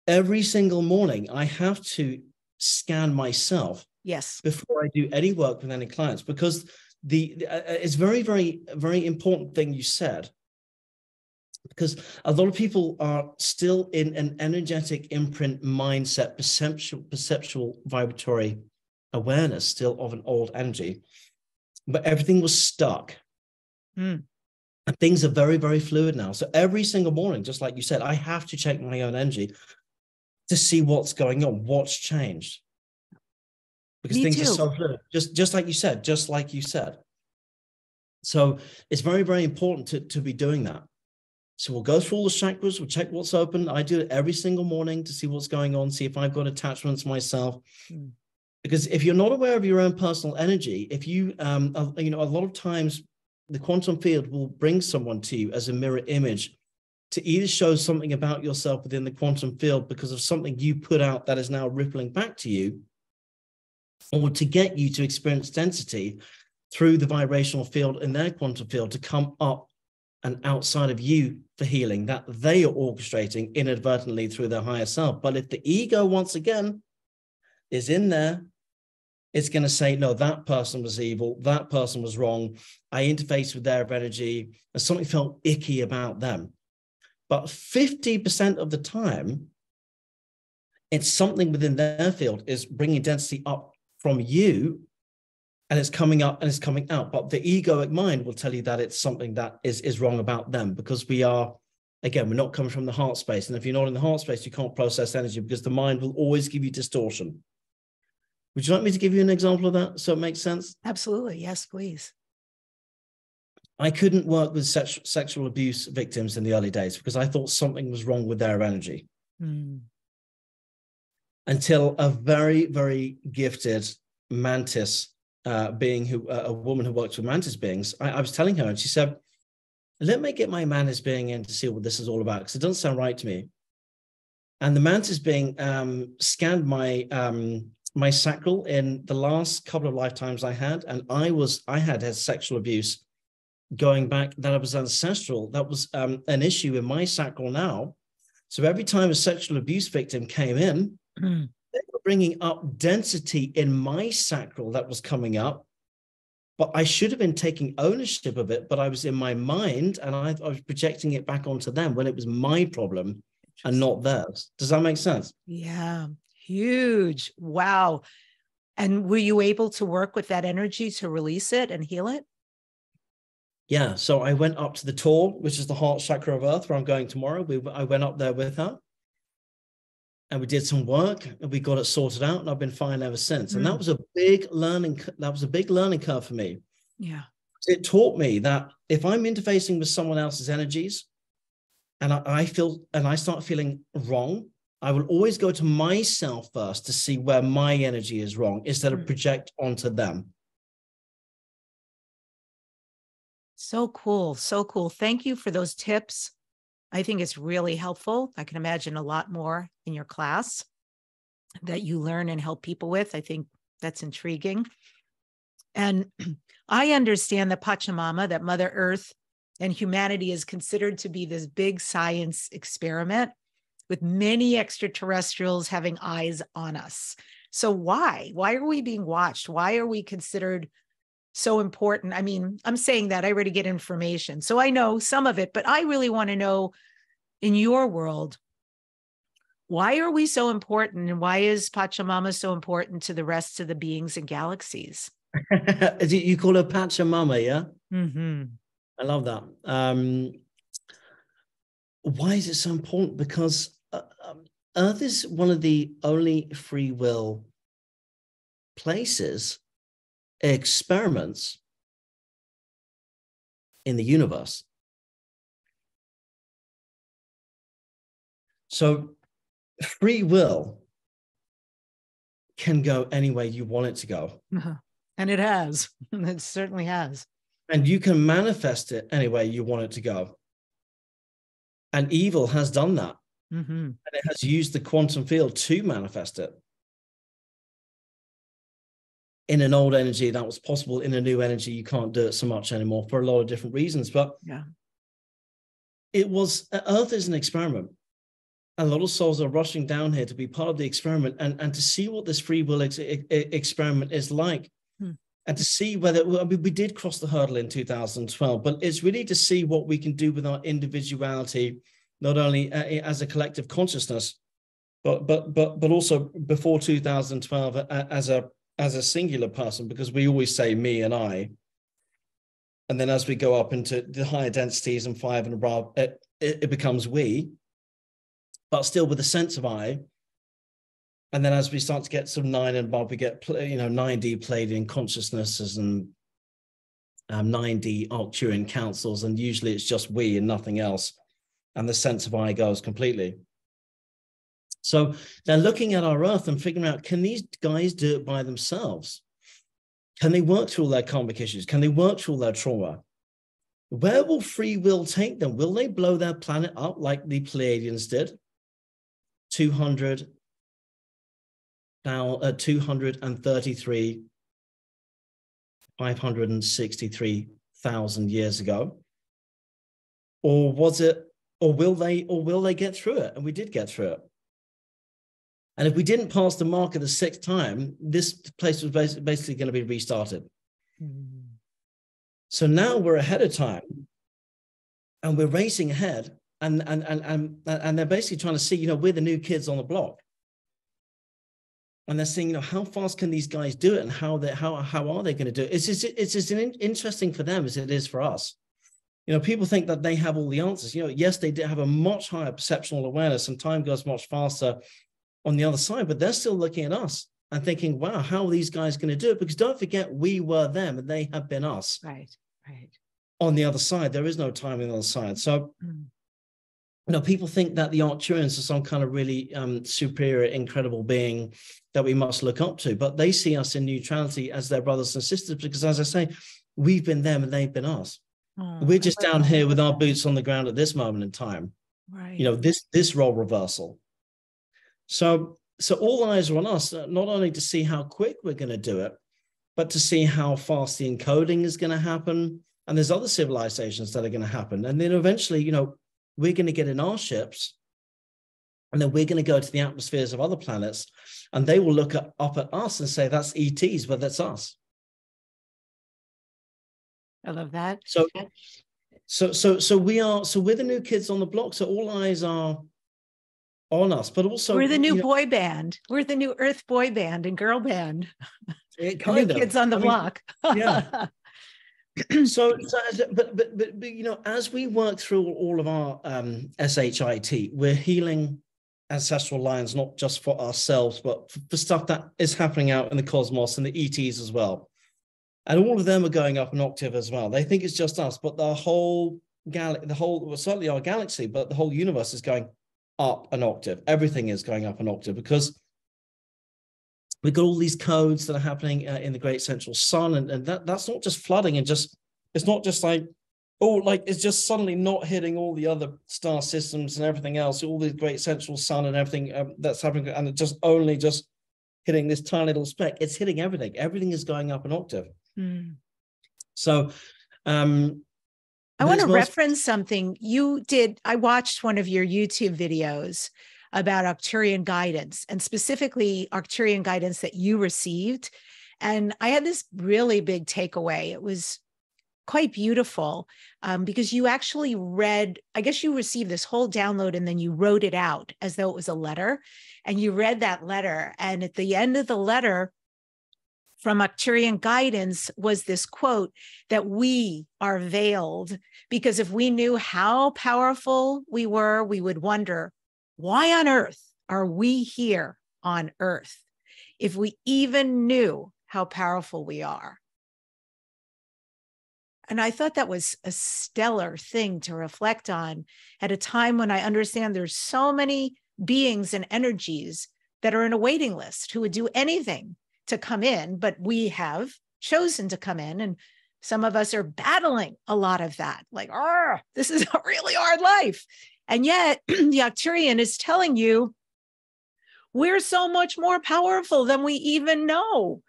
every single morning I have to scan myself Yes. Before I do any work with any clients, because the, uh, uh, it's very, very, very important thing you said. Because a lot of people are still in an energetic imprint mindset, perceptual, perceptual vibratory awareness, still of an old energy, but everything was stuck. Mm. And things are very, very fluid now. So every single morning, just like you said, I have to check my own energy to see what's going on, what's changed. Because Me things too. are so fluid. Just just like you said, just like you said. So it's very, very important to, to be doing that. So we'll go through all the chakras, we'll check what's open. I do it every single morning to see what's going on, see if I've got attachments myself. Mm. Because if you're not aware of your own personal energy, if you, um, you know, a lot of times the quantum field will bring someone to you as a mirror image to either show something about yourself within the quantum field because of something you put out that is now rippling back to you, or to get you to experience density through the vibrational field in their quantum field to come up and outside of you for healing that they are orchestrating inadvertently through their higher self. But if the ego, once again, is in there it's going to say, no, that person was evil, that person was wrong. I interfaced with their energy, and something felt icky about them. But 50% of the time, it's something within their field is bringing density up from you and it's coming up and it's coming out. But the egoic mind will tell you that it's something that is, is wrong about them because we are, again, we're not coming from the heart space. And if you're not in the heart space, you can't process energy because the mind will always give you distortion. Would you like me to give you an example of that so it makes sense? Absolutely. Yes, please. I couldn't work with sex, sexual abuse victims in the early days because I thought something was wrong with their energy. Mm. Until a very, very gifted mantis uh, being, who uh, a woman who works with mantis beings, I, I, was telling her, and she said, "Let me get my mantis being in to see what this is all about because it doesn't sound right to me." And the mantis being um, scanned my um, my sacral in the last couple of lifetimes I had, and I was I had had sexual abuse going back that I was ancestral. That was um, an issue in my sacral now. So every time a sexual abuse victim came in, mm. they were bringing up density in my sacral that was coming up. But I should have been taking ownership of it, but I was in my mind and I, I was projecting it back onto them when it was my problem and not theirs. Does that make sense? Yeah. Huge. Wow. And were you able to work with that energy to release it and heal it? Yeah. So I went up to the Tor, which is the heart chakra of Earth, where I'm going tomorrow. We, I went up there with her and we did some work and we got it sorted out and I've been fine ever since. Mm. And that mm. was a big learning, that was a big learning curve for me. Yeah. It taught me that if I'm interfacing with someone else's energies and I, I feel, and I start feeling wrong, I will always go to myself first to see where my energy is wrong instead of hmm. project onto them. So cool. So cool. Thank you for those tips. I think it's really helpful. I can imagine a lot more in your class that you learn and help people with. I think that's intriguing. And I understand that Pachamama, that Mother Earth and humanity is considered to be this big science experiment with many extraterrestrials having eyes on us. So, why? Why are we being watched? Why are we considered so important? I mean, I'm saying that I already get information. So, I know some of it, but I really want to know in your world, why are we so important? And why is Pachamama so important to the rest of the beings and galaxies? you call her Pachamama, yeah? Mm-hmm. I love that. Um, why is it so important? Because Earth is one of the only free will places, experiments in the universe. So, free will can go any way you want it to go. Uh-huh. And it has. it certainly has. And you can manifest it any way you want it to go. And evil has done that. Mm-hmm. And it has used the quantum field to manifest it. In an old energy, that was possible. In a new energy, you can't do it so much anymore for a lot of different reasons. But yeah, it was Earth is an experiment. a lot of souls are rushing down here to be part of the experiment and, and to see what this free will ex- experiment is like hmm. and to see whether I mean, we did cross the hurdle in 2012 but it's really to see what we can do with our individuality not only uh, as a collective consciousness but but but but also before 2012 as a as a singular person because we always say me and i and then as we go up into the higher densities and five and above it, it, it becomes we but still with a sense of I. And then as we start to get some nine and above, we get you know 9D Pleiadian consciousnesses and um, 9D Arcturian councils, and usually it's just we and nothing else, and the sense of I goes completely. So they're looking at our Earth and figuring out can these guys do it by themselves? Can they work through all their karmic issues? Can they work through all their trauma? Where will free will take them? Will they blow their planet up like the Pleiadians did? 200 now uh, 233 563,000 years ago or was it or will they or will they get through it and we did get through it and if we didn't pass the mark of the sixth time this place was basically going to be restarted mm-hmm. so now we're ahead of time and we're racing ahead and and and and, and they're basically trying to see, you know, we're the new kids on the block. And they're saying, you know, how fast can these guys do it, and how they how how are they going to do it? It's just, it's just interesting for them as it is for us. You know, people think that they have all the answers. You know, yes, they did have a much higher perceptual awareness, and time goes much faster on the other side, but they're still looking at us and thinking, wow, how are these guys going to do it? Because don't forget, we were them and they have been us. Right, right. On the other side, there is no time on the other side. So mm you know, people think that the Arcturians are some kind of really um, superior, incredible being that we must look up to, but they see us in neutrality as their brothers and sisters because, as I say, we've been them and they've been us. Oh, We're just down here with our boots on the ground at this moment in time. Right. You know, this this role reversal. So, so all eyes are on us, uh, not only to see how quick we're going to do it, but to see how fast the encoding is going to happen. And there's other civilizations that are going to happen. And then eventually, you know, we're going to get in our ships and then we're going to go to the atmospheres of other planets and they will look at, up at us and say that's ets but that's us i love that. So so so so we are so we're the new kids on the block so all eyes are on us but also we're the new boy know, band. We're the new earth boy band and girl band. It kind of kids on the I block. mean, yeah. So, so but, but, but but you know as we work through all of our um shit we're healing ancestral lines not just for ourselves but for stuff that is happening out in the cosmos and the ets as well and all of them are going up an octave as well. They think it's just us but the whole galaxy the whole well, certainly our galaxy but the whole universe is going up an octave. Everything is going up an octave because we've got all these codes that are happening uh, in the great central sun and, and that, that's not just flooding and just it's not just like oh like it's just suddenly not hitting all the other star systems and everything else all the great central sun and everything um, that's happening and it just only just hitting this tiny little speck. It's hitting everything. Everything is going up an octave mm. so um I want to reference something you did. I watched one of your YouTube videos about Arcturian guidance and specifically Arcturian guidance that you received. And I had this really big takeaway. It was quite beautiful um, because you actually read, I guess you received this whole download and then you wrote it out as though it was a letter. And you read that letter. And at the end of the letter, from Arcturian guidance was this quote that we are veiled because if we knew how powerful we were, we would wonder why on earth are we here on earth if we even knew how powerful we are? And I thought that was a stellar thing to reflect on at a time when I understand there's so many beings and energies that are in a waiting list who would do anything to come in, but we have chosen to come in. And some of us are battling a lot of that. Like, oh, this is a really hard life. And yet, the Arcturian is telling you we're so much more powerful than we even know.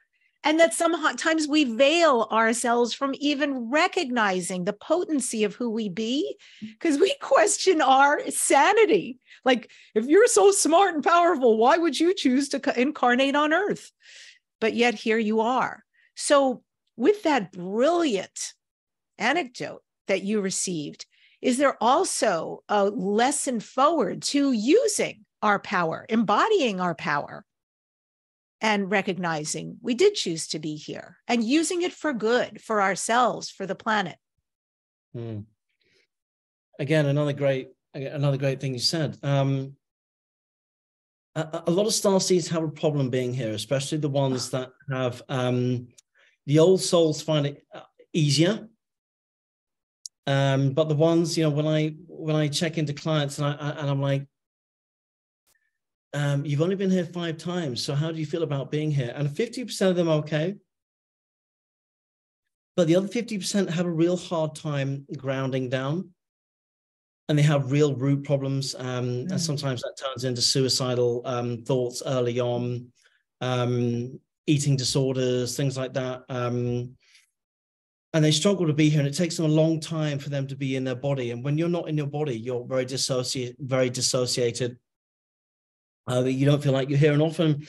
And that sometimes we veil ourselves from even recognizing the potency of who we be because we question our sanity. like if you're so smart and powerful why would you choose to incarnate on earth but yet here you are. So with that brilliant anecdote that you received is there also a lesson forward to using our power embodying our power and recognizing we did choose to be here and using it for good for ourselves for the planet? Mm. again another great another great thing you said. Um, a, a, lot of star seeds have a problem being here especially the ones that have um, the old souls find it uh, easier um, but the ones you know when i when i check into clients and i and i'm like um, you've only been here five times. So how do you feel about being here? And 50% of them are okay. But the other 50% have a real hard time grounding down. And they have real root problems. Um, mm. And sometimes that turns into suicidal um, thoughts early on, um, eating disorders, things like that. Um, and they struggle to be here and it takes them a long time for them to be in their body and when you're not in your body you're very dissociated very dissociated uh, you don't feel like you're here. And often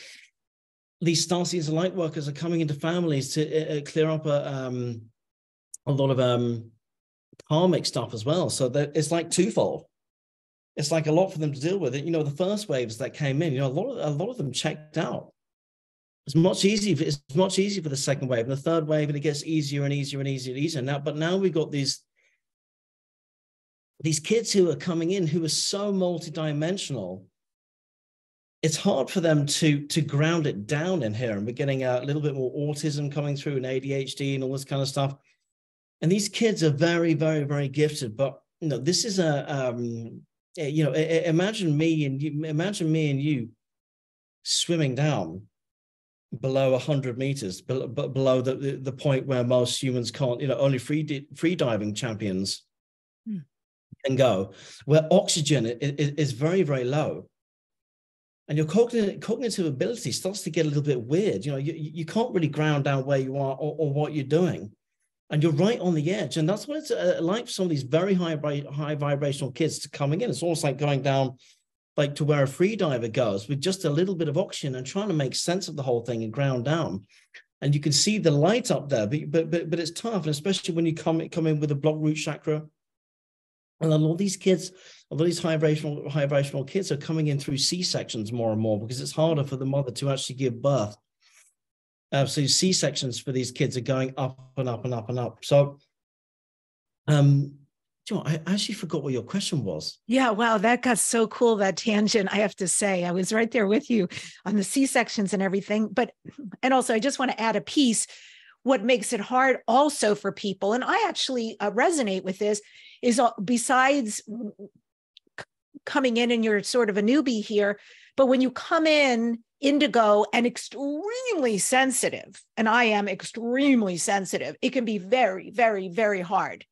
these starseeds and light workers are coming into families to uh, uh, clear up a, um, a lot of um, karmic stuff as well. So that it's like twofold. It's like a lot for them to deal with. It. You know, the first waves that came in, you know, a lot of a lot of them checked out. It's much easier. It's much easier for the second wave and the third wave, and it gets easier and easier and easier and easier. Now, but now we've got these these kids who are coming in who are so multidimensional it's hard for them to to ground it down in here and we're getting a little bit more autism coming through and adhd and all this kind of stuff and these kids are very very very gifted but you know this is a um you know imagine me and you imagine me and you swimming down below 100 meters below, below the, the point where most humans can't you know only free free diving champions hmm. can go where oxygen is, is very very low and your cognitive, cognitive ability starts to get a little bit weird. You know, you, you can't really ground down where you are or, or what you're doing. And you're right on the edge. And that's what it's uh, like for some of these very high, high vibrational kids to coming in. It's almost like going down like to where a free diver goes with just a little bit of oxygen and trying to make sense of the whole thing and ground down. And you can see the light up there, but but but, but it's tough, and especially when you come come in with a block root chakra and a lot of these kids, a lot of these high vibrational, high vibrational kids are coming in through C sections more and more because it's harder for the mother to actually give birth. Uh, so C sections for these kids are going up and up and up and up. So, um, know, I actually forgot what your question was. Yeah, wow, that got so cool that tangent. I have to say, I was right there with you on the C sections and everything. But and also, I just want to add a piece. What makes it hard also for people, and I actually uh, resonate with this, is besides coming in and you're sort of a newbie here, but when you come in indigo and extremely sensitive, and I am extremely sensitive, it can be very, very, very hard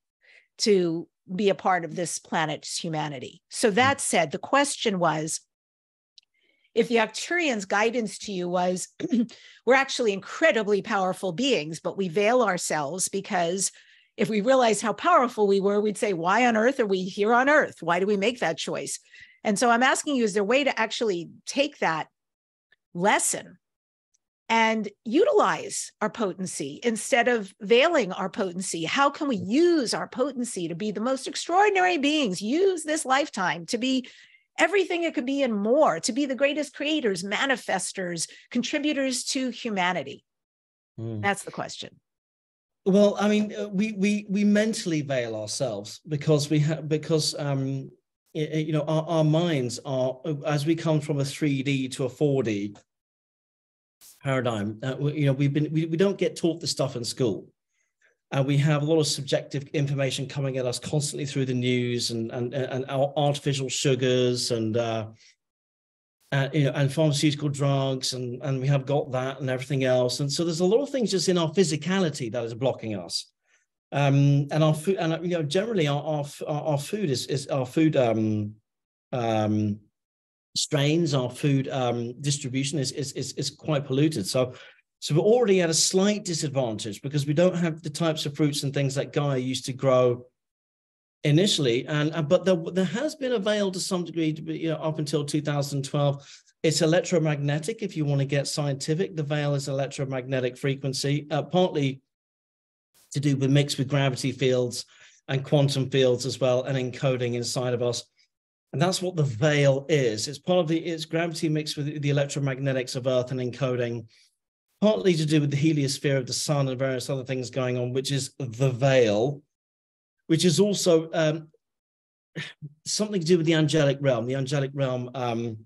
to be a part of this planet's humanity. So, hmm. that said, the question was if the Arcturians' guidance to you was, we're actually incredibly powerful beings, but we veil ourselves because if we realized how powerful we were, we'd say, why on earth are we here on earth? Why do we make that choice? And so I'm asking you, is there a way to actually take that lesson and utilize our potency instead of veiling our potency? How can we use our potency to be the most extraordinary beings, use this lifetime to be everything it could be and more, to be the greatest creators, manifestors, contributors to humanity? Mm. That's the question. Well, I mean, uh, we we we mentally veil ourselves because we have because um you know our, our minds are as we come from a 3D to a 4D paradigm. Uh, you know, we've been we, we don't get taught the stuff in school. And we have a lot of subjective information coming at us constantly through the news and and and our artificial sugars and uh, uh, you know, and pharmaceutical drugs, and and we have got that and everything else. And so there's a lot of things just in our physicality that is blocking us. Um, and our food, and you know, generally our our, our food is is our food um, um, strains, our food um, distribution is, is is is quite polluted. So so we're already at a slight disadvantage because we don't have the types of fruits and things that Gaia used to grow initially, and, and but there, there has been a veil to some degree, you know, up until 2012. It's electromagnetic. If you want to get scientific, the veil is electromagnetic frequency, uh, partly to do with mixed with gravity fields and quantum fields as well, and encoding inside of us. And that's what the veil is. It's part of the it's gravity mixed with the electromagnetics of Earth and encoding, partly to do with the heliosphere of the sun and various other things going on, which is the veil, which is also um, something to do with the angelic realm. The angelic realm um,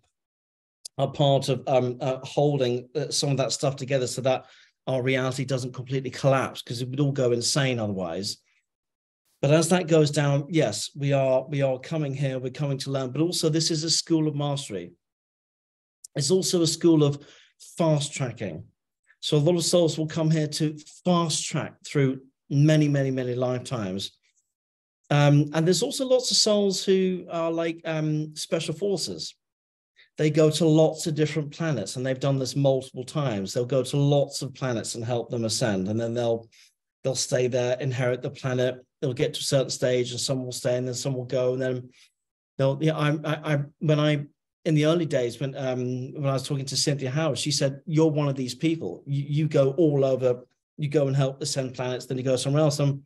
are part of um, uh, holding uh, some of that stuff together so that our reality doesn't completely collapse because it would all go insane otherwise. But as that goes down, yes, we are we are coming here, we're coming to learn, but also this is a school of mastery. It's also a school of fast tracking. So a lot of souls will come here to fast track through many, many, many lifetimes. Um, and there's also lots of souls who are like um, special forces. They go to lots of different planets, and they've done this multiple times. They'll go to lots of planets and help them ascend, and then they'll they'll stay there, inherit the planet, they'll get to a certain stage and some will stay and then some will go and then they'll yeah I, I I when I in the early days when um when I was talking to Cynthia Howard she said you're one of these people. You, you go all over. You go and help ascend planets then you go somewhere else. And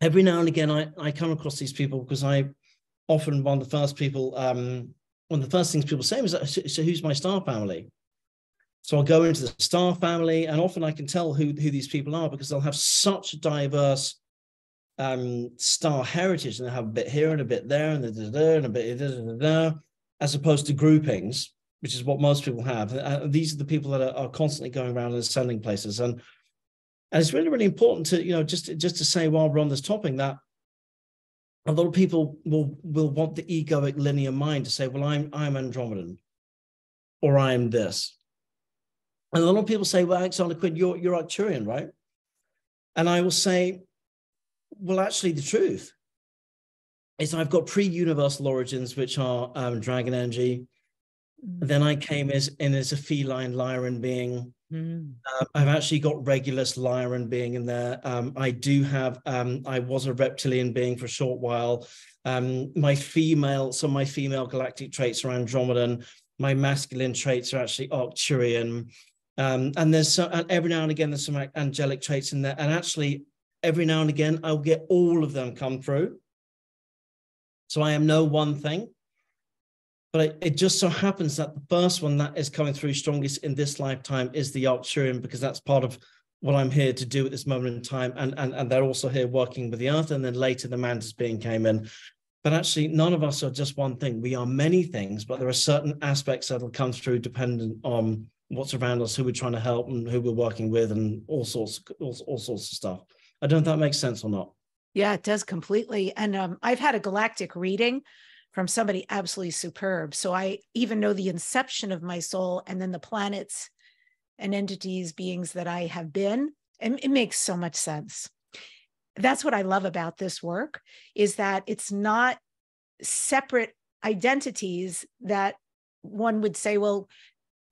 every now and again I I come across these people because I often one of the first people um one of the first things people say is so who's my star family so I'll go into the star family, and often I can tell who, who these people are because they'll have such a diverse um, star heritage and they have a bit here and a bit there and, and a bit da, as opposed to groupings, which is what most people have. Uh, these are the people that are, are, constantly going around and ascending places. And, and it's really, really important to, you know, just, just to say while we're on this topic that a lot of people will will want the egoic linear mind to say, well, I'm I'm Andromedan or I'm this. And a lot of people say, well, Alexander Quinn, you're you're Arcturian, right? And I will say, well, actually, the truth is I've got pre-universal origins, which are um, dragon energy. Mm. Then I came as in as a feline Lyran being. Mm. Uh, I've actually got Regulus Lyran being in there. Um, I do have. Um, I was a reptilian being for a short while. Um, my female, some of my female galactic traits are Andromedan. My masculine traits are actually Arcturian. Um, and there's so, and every now and again there's some angelic traits in there. And actually, every now and again, I'll get all of them come through. So I am no one thing. But it, just so happens that the first one that is coming through strongest in this lifetime is the Arcturian, because that's part of what I'm here to do at this moment in time. And, and, and they're also here working with the earth. And then later the mantis being came in. But actually, none of us are just one thing. We are many things, but there are certain aspects that will come through dependent on what's around us, who we're trying to help, and who we're working with, and all sorts, all, all sorts of stuff. I don't know if that makes sense or not. Yeah, it does completely. And um, I've had a galactic reading from somebody absolutely superb. So I even know the inception of my soul and then the planets and entities, beings that I have been. And it makes so much sense. That's what I love about this work is that it's not separate identities that one would say, well,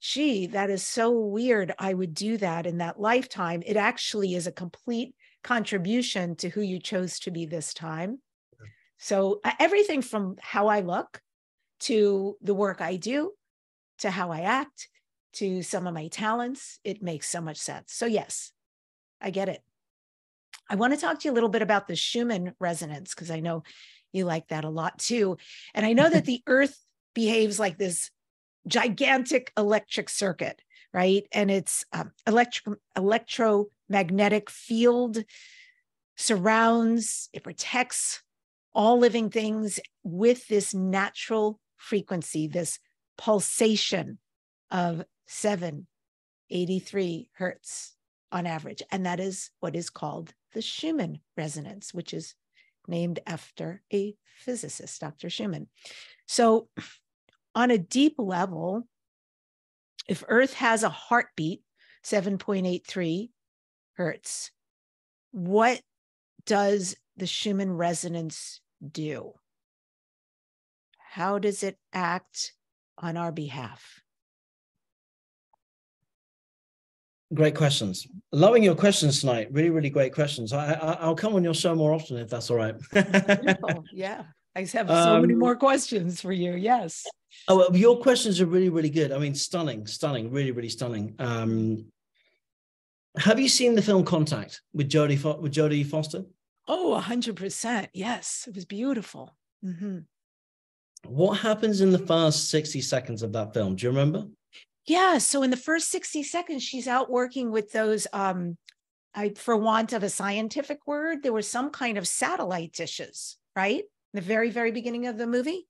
gee, that is so weird. I would do that in that lifetime. It actually is a complete contribution to who you chose to be this time. So uh, everything from how I look to the work I do to how I act to some of my talents, it makes so much sense. So yes, I get it. I want to talk to you a little bit about the Schumann resonance because I know you like that a lot too. And I know that the earth behaves like this gigantic electric circuit, right? And it's um, electric electromagnetic field surrounds, it protects all living things with this natural frequency, this pulsation of 783 hertz on average. And that is what is called the Schumann resonance, which is named after a physicist, Dr. Schumann. So, on a deep level, if Earth has a heartbeat, 7.83 hertz, what does the Schumann resonance do? How does it act on our behalf? Great questions. Loving your questions tonight. Really, really great questions. I, I will come on your show more often if that's all right. yeah, I have so um, many more questions for you. Yes. Oh, your questions are really, really good. I mean, stunning, stunning, really, really stunning. Um, have you seen the film Contact with Jodie Fo- with Jodie Foster? Oh, hundred percent. Yes, it was beautiful. Mm-hmm. What happens in the first sixty seconds of that film? Do you remember? Yeah. So in the first 60 seconds, she's out working with those, um, I, for want of a scientific word, there was some kind of satellite dishes, right? The very, very beginning of the movie.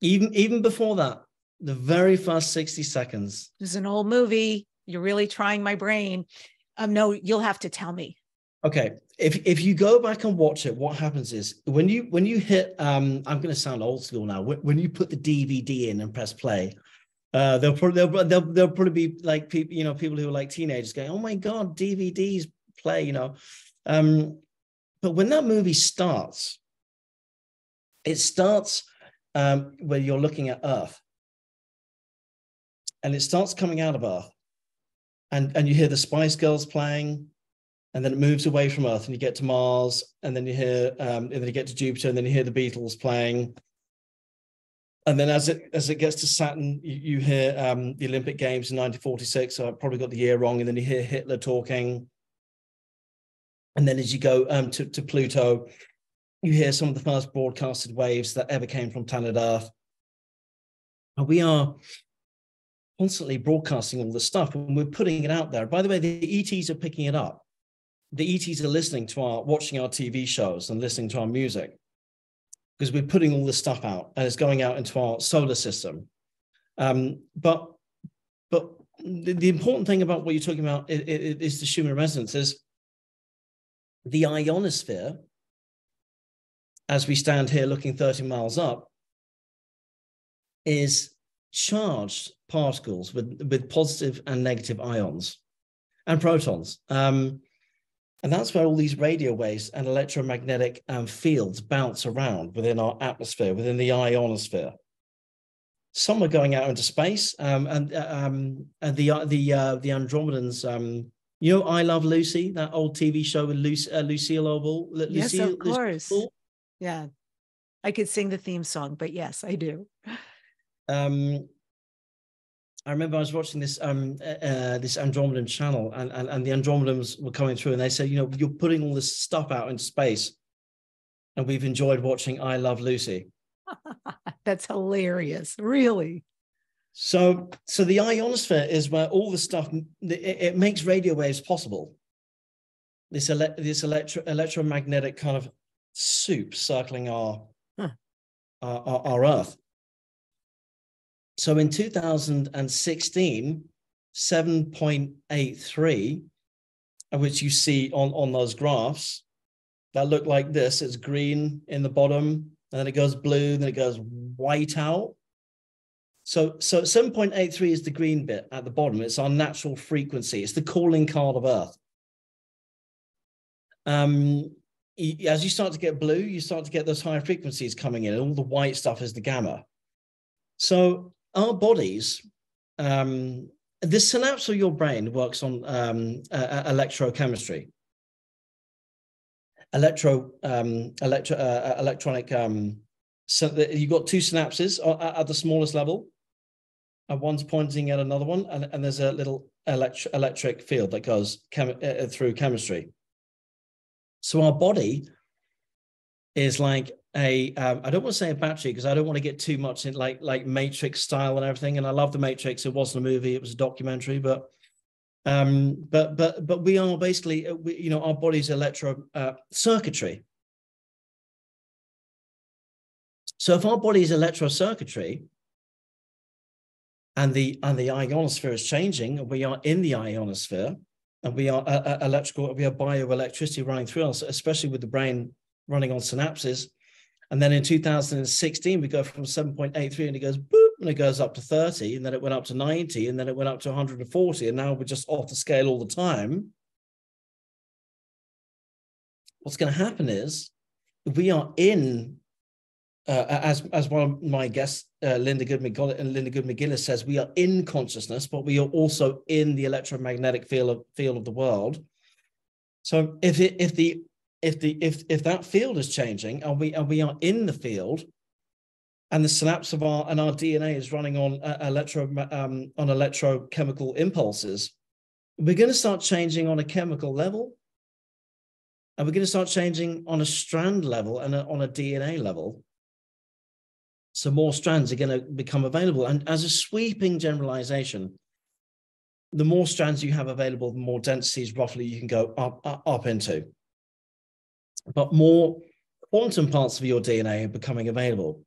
Even even before that, the very first 60 seconds. This is an old movie. You're really trying my brain. Um, no, you'll have to tell me. Okay. If if you go back and watch it, what happens is when you when you hit um, I'm gonna sound old school now, when, when you put the DVD in and press play, uh, they'll probably they'll, they'll they'll probably be like people you know people who are like teenagers going oh my god DVDs play you know, um, but when that movie starts, it starts um, where you're looking at Earth, and it starts coming out of Earth, and and you hear the Spice Girls playing, and then it moves away from Earth, and you get to Mars, and then you hear um, and then you get to Jupiter, and then you hear the Beatles playing, and then as it as it gets to Saturn, you, you hear um, the Olympic Games in 1946. So I probably got the year wrong. And then you hear Hitler talking. And then as you go um, to, to Pluto, you hear some of the first broadcasted waves that ever came from planet Earth. And we are constantly broadcasting all this stuff and we're putting it out there. By the way, the ETs are picking it up. The ETs are listening to our, watching our TV shows and listening to our music because we're putting all this stuff out and it's going out into our solar system. Um, but but the, the, important thing about what you're talking about is, is the Schumann resonance is the ionosphere, as we stand here looking 30 miles up, is charged particles with, with positive and negative ions and protons. Um, and that's where all these radio waves and electromagnetic um, fields bounce around within our atmosphere, within the ionosphere. Some are going out into space, um, and uh, um, and the uh, the uh, the Andromedans. Um, you know, I Love Lucy, that old TV show with Lucy, uh, Lucille Ball. yes, of course. Yeah, I could sing the theme song, but yes, I do. Um, I remember I was watching this um uh, uh, this Andromedan channel, and, and and the Andromedans were coming through, and they said, you know, you're putting all this stuff out into space, and we've enjoyed watching I Love Lucy. That's hilarious, really. So, so the ionosphere is where all the stuff it, it makes radio waves possible. This ele- this electro electromagnetic kind of soup circling our, huh. our, our, our Earth. So in 2016, 7.83, which you see on, on those graphs, that look like this. It's green in the bottom, and then it goes blue, then it goes white out. So, so 7.83 is the green bit at the bottom. It's our natural frequency. It's the calling card of Earth. Um, as you start to get blue, you start to get those higher frequencies coming in, all the white stuff is the gamma. So our bodies, um, the synapse of your brain works on um, uh, electrochemistry. Electro, um, electro, uh, uh electronic. Um, so you've got two synapses at the smallest level, and one's pointing at another one, and, and there's a little elect- electric field that goes chem- uh, through chemistry. So our body is like a um, I don't want to say a battery because I don't want to get too much in like like Matrix style and everything. And I love the Matrix. It wasn't a movie; it was a documentary. But um, but but but we are basically uh, we, you know our body's electro uh, circuitry. So if our body's electro circuitry and the and the ionosphere is changing, and we are in the ionosphere, and we are uh, uh electrical, we are bioelectricity running through us, especially with the brain running on synapses and then in 2016, we go from 7.83 and it goes boop, and it goes up to 30, and then it went up to 90, and then it went up to 140, and now we're just off the scale all the time. What's going to happen is we are in uh, as as one of my guests, uh, Linda Good Linda Good McGillis says, we are in consciousness, but we are also in the electromagnetic field of field of the world. So if it if the if the if if that field is changing and we and we are in the field, and the synapse of our and our DNA is running on uh, electro um, on electrochemical impulses, we're going to start changing on a chemical level, and we're going to start changing on a strand level and a, on a DNA level. So more strands are going to become available, and as a sweeping generalization, the more strands you have available, the more densities roughly you can go up up, up into. But more quantum parts of your DNA are becoming available.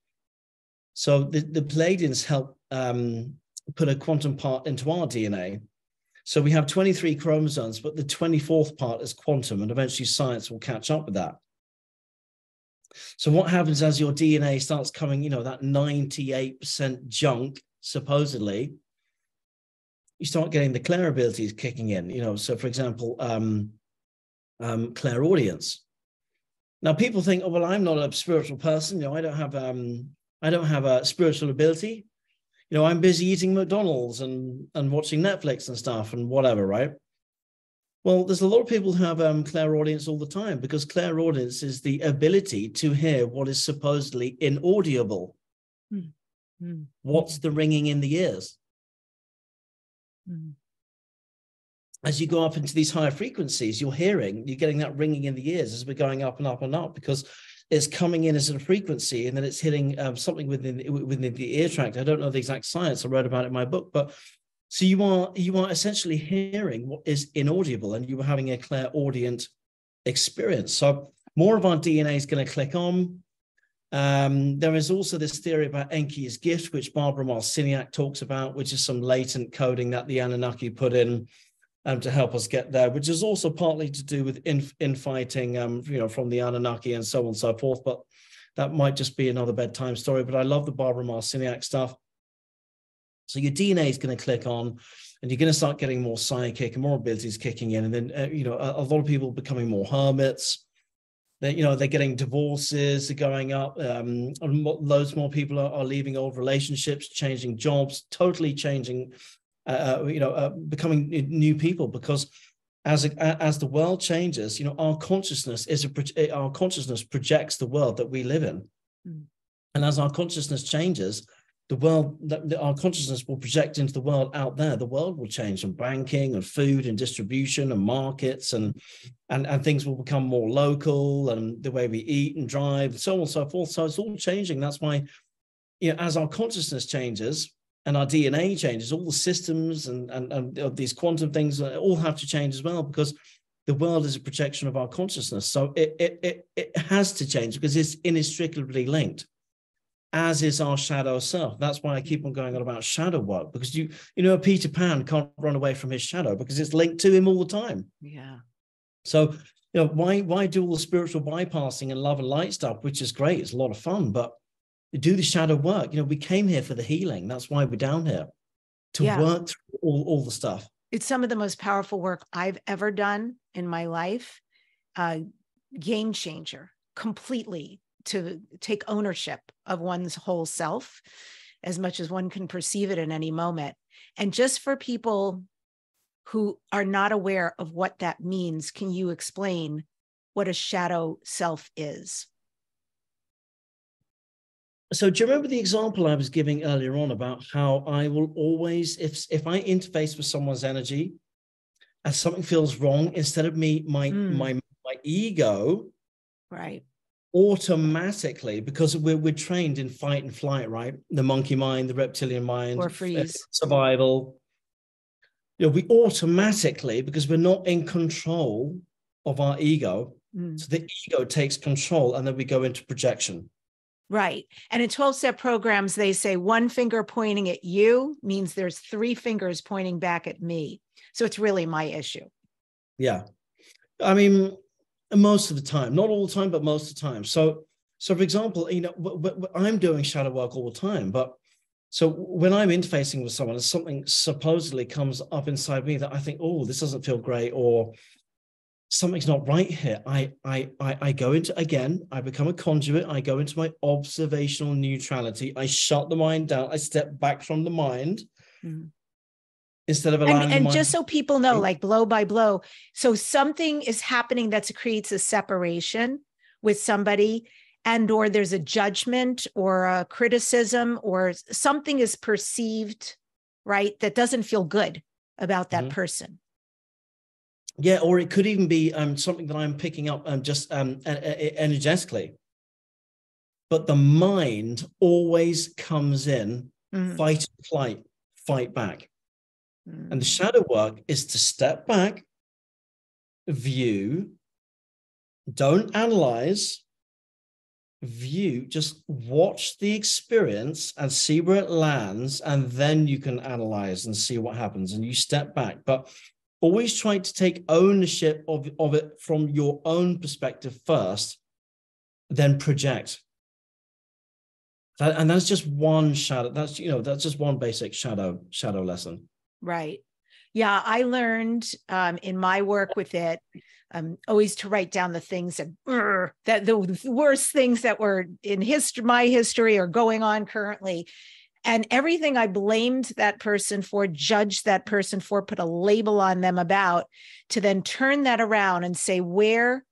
So the, the Pleiadians help um, put a quantum part into our DNA. So we have 23 chromosomes, but the 24th part is quantum, and eventually science will catch up with that. So what happens as your DNA starts coming, you know, that 98% junk, supposedly, you start getting the clair abilities kicking in, you know. So for example, um, um, clairaudience. Now people think, oh, well, I'm not a spiritual person, you know, I don't have um, I don't have a spiritual ability. You know, I'm busy eating McDonald's and and watching Netflix and stuff and whatever, right? Well, there's a lot of people who have um, clairaudience all the time because clairaudience is the ability to hear what is supposedly inaudible. Mm. What's the ringing in the ears? Mm. As you go up into these higher frequencies, you're hearing, you're getting that ringing in the ears as we're going up and up and up because it's coming in as a frequency and then it's hitting um, something within within the ear tract. I don't know the exact science. I wrote about it in my book, but so you are you are essentially hearing what is inaudible, and you are having a clear, clairaudient experience. So more of our DNA is going to click on. Um, there is also this theory about Enki's gift, which Barbara Marciniak talks about, which is some latent coding that the Anunnaki put in um, to help us get there, which is also partly to do with in, infighting, um, you know, from the Anunnaki and so on and so forth. But that might just be another bedtime story. But I love the Barbara Marciniak stuff. So your DNA is going to click on, and you're going to start getting more psychic and more abilities kicking in, and then uh, you know a, a, lot of people becoming more hermits. They, you know, they're getting divorces, are going up. Um, loads more people are, are leaving old relationships, changing jobs, totally changing uh, uh, you know, uh, becoming new people because as a, as the world changes, you know, our consciousness is a our consciousness projects the world that we live in, mm. and as our consciousness changes, the world that our consciousness will project into the world out there. The world will change, and banking, and food, and distribution, and markets, and and and things will become more local, and the way we eat and drive, and so on and so forth. So it's all changing. That's why, you know, as our consciousness changes, and our DNA changes, all the systems and, and, and these quantum things uh, all have to change as well because the world is a projection of our consciousness. So it, it, it, it has to change because it's inextricably linked, as is our shadow self. That's why I keep on going on about shadow work because you, you know, Peter Pan can't run away from his shadow because it's linked to him all the time. Yeah. So, you know, why, why do all the spiritual bypassing and love and light stuff, which is great. It's a lot of fun, but do the shadow work. You know, we came here for the healing. That's why we're down here to yeah. work through all, all the stuff. It's some of the most powerful work I've ever done in my life. Uh, game changer completely to take ownership of one's whole self as much as one can perceive it in any moment. And just for people who are not aware of what that means, can you explain what a shadow self is? So do you remember the example I was giving earlier on about how I will always, if if I interface with someone's energy, and something feels wrong, instead of me, my mm. my my ego, right, automatically because we're we're trained in fight and flight, right? The monkey mind, the reptilian mind, or freeze, survival. You know, we automatically because we're not in control of our ego, mm. so the ego takes control, and then we go into projection. Right. And in 12 step programs, they say one finger pointing at you means there's three fingers pointing back at me. So it's really my issue. Yeah. I mean, most of the time, not all the time, but most of the time. So, so for example, you know, I'm doing shadow work all the time, but so when I'm interfacing with someone something supposedly comes up inside me that I think, oh, this doesn't feel great, or something's not right here. I, I, I, I go into again, I become a conduit. I go into my observational neutrality. I shut the mind down. I step back from the mind. Mm-hmm. Instead of allowing and, and just so people know, like blow by blow. So something is happening that creates a separation with somebody, and or there's a judgment or a criticism or something is perceived, right, that doesn't feel good about that mm-hmm. person yeah, or it could even be um, something that I'm picking up um, just um, energetically. But the mind always comes in mm. fight, flight, fight back. Mm. And the shadow work is to step back, view, don't analyze, view, just watch the experience and see where it lands. And then you can analyze and see what happens. And you step back. But always try to take ownership of, of it from your own perspective first, then project. That, and that's just one shadow. That's you know that's just one basic shadow shadow lesson. Right. Yeah, I learned um, in my work with it um, always to write down the things that that the worst things that were in history, my history, or going on currently, and everything I blamed that person for, judged that person for, put a label on them about, to then turn that around and say, where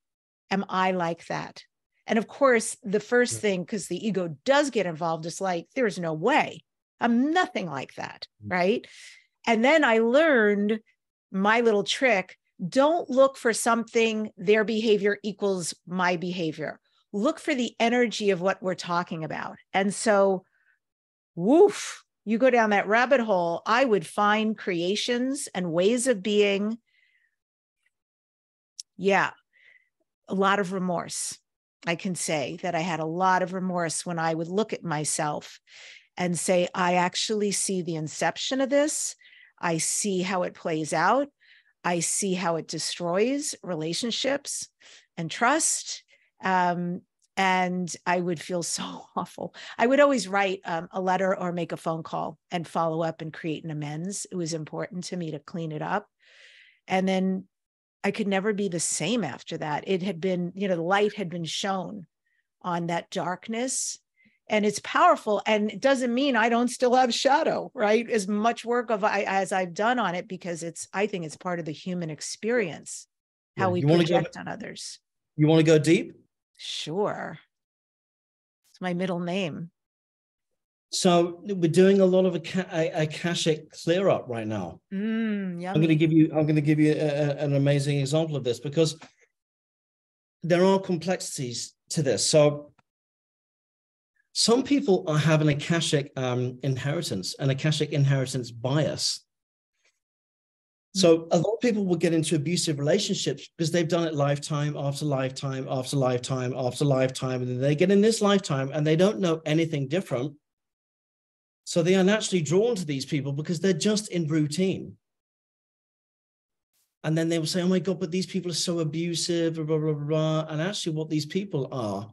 am I like that? And of course, the first thing, because the ego does get involved, is like, there's no way. I'm nothing like that. Mm. Right. And then I learned my little trick don't look for something their behavior equals my behavior. Look for the energy of what we're talking about. And so woof, you go down that rabbit hole, I would find creations and ways of being. Yeah, a lot of remorse. I can say that I had a lot of remorse when I would look at myself and say, I actually see the inception of this. I see how it plays out. I see how it destroys relationships and trust. Um, and I would feel so awful. I would always write um, a letter or make a phone call and follow up and create an amends. It was important to me to clean it up. And then I could never be the same after that. It had been, you know, the light had been shown on that darkness and it's powerful and it doesn't mean i don't still have shadow right as much work of I, as i've done on it because it's i think it's part of the human experience how yeah, we project go, on others you want to go deep Sure. It's my middle name. So we're doing a lot of a, akashic clear up right now. Mm, I'm going to give you. I'm going to give you a, a, an amazing example of this because there are complexities to this. So some people are have an akashic um, inheritance, an akashic inheritance bias. So mm. a lot of people will get into abusive relationships because they've done it lifetime after lifetime after lifetime after lifetime. And then they get in this lifetime and they don't know anything different. So they are naturally drawn to these people because they're just in routine. And then they will say, oh my God, but these people are so abusive, blah, blah, blah, blah. And actually, what these people are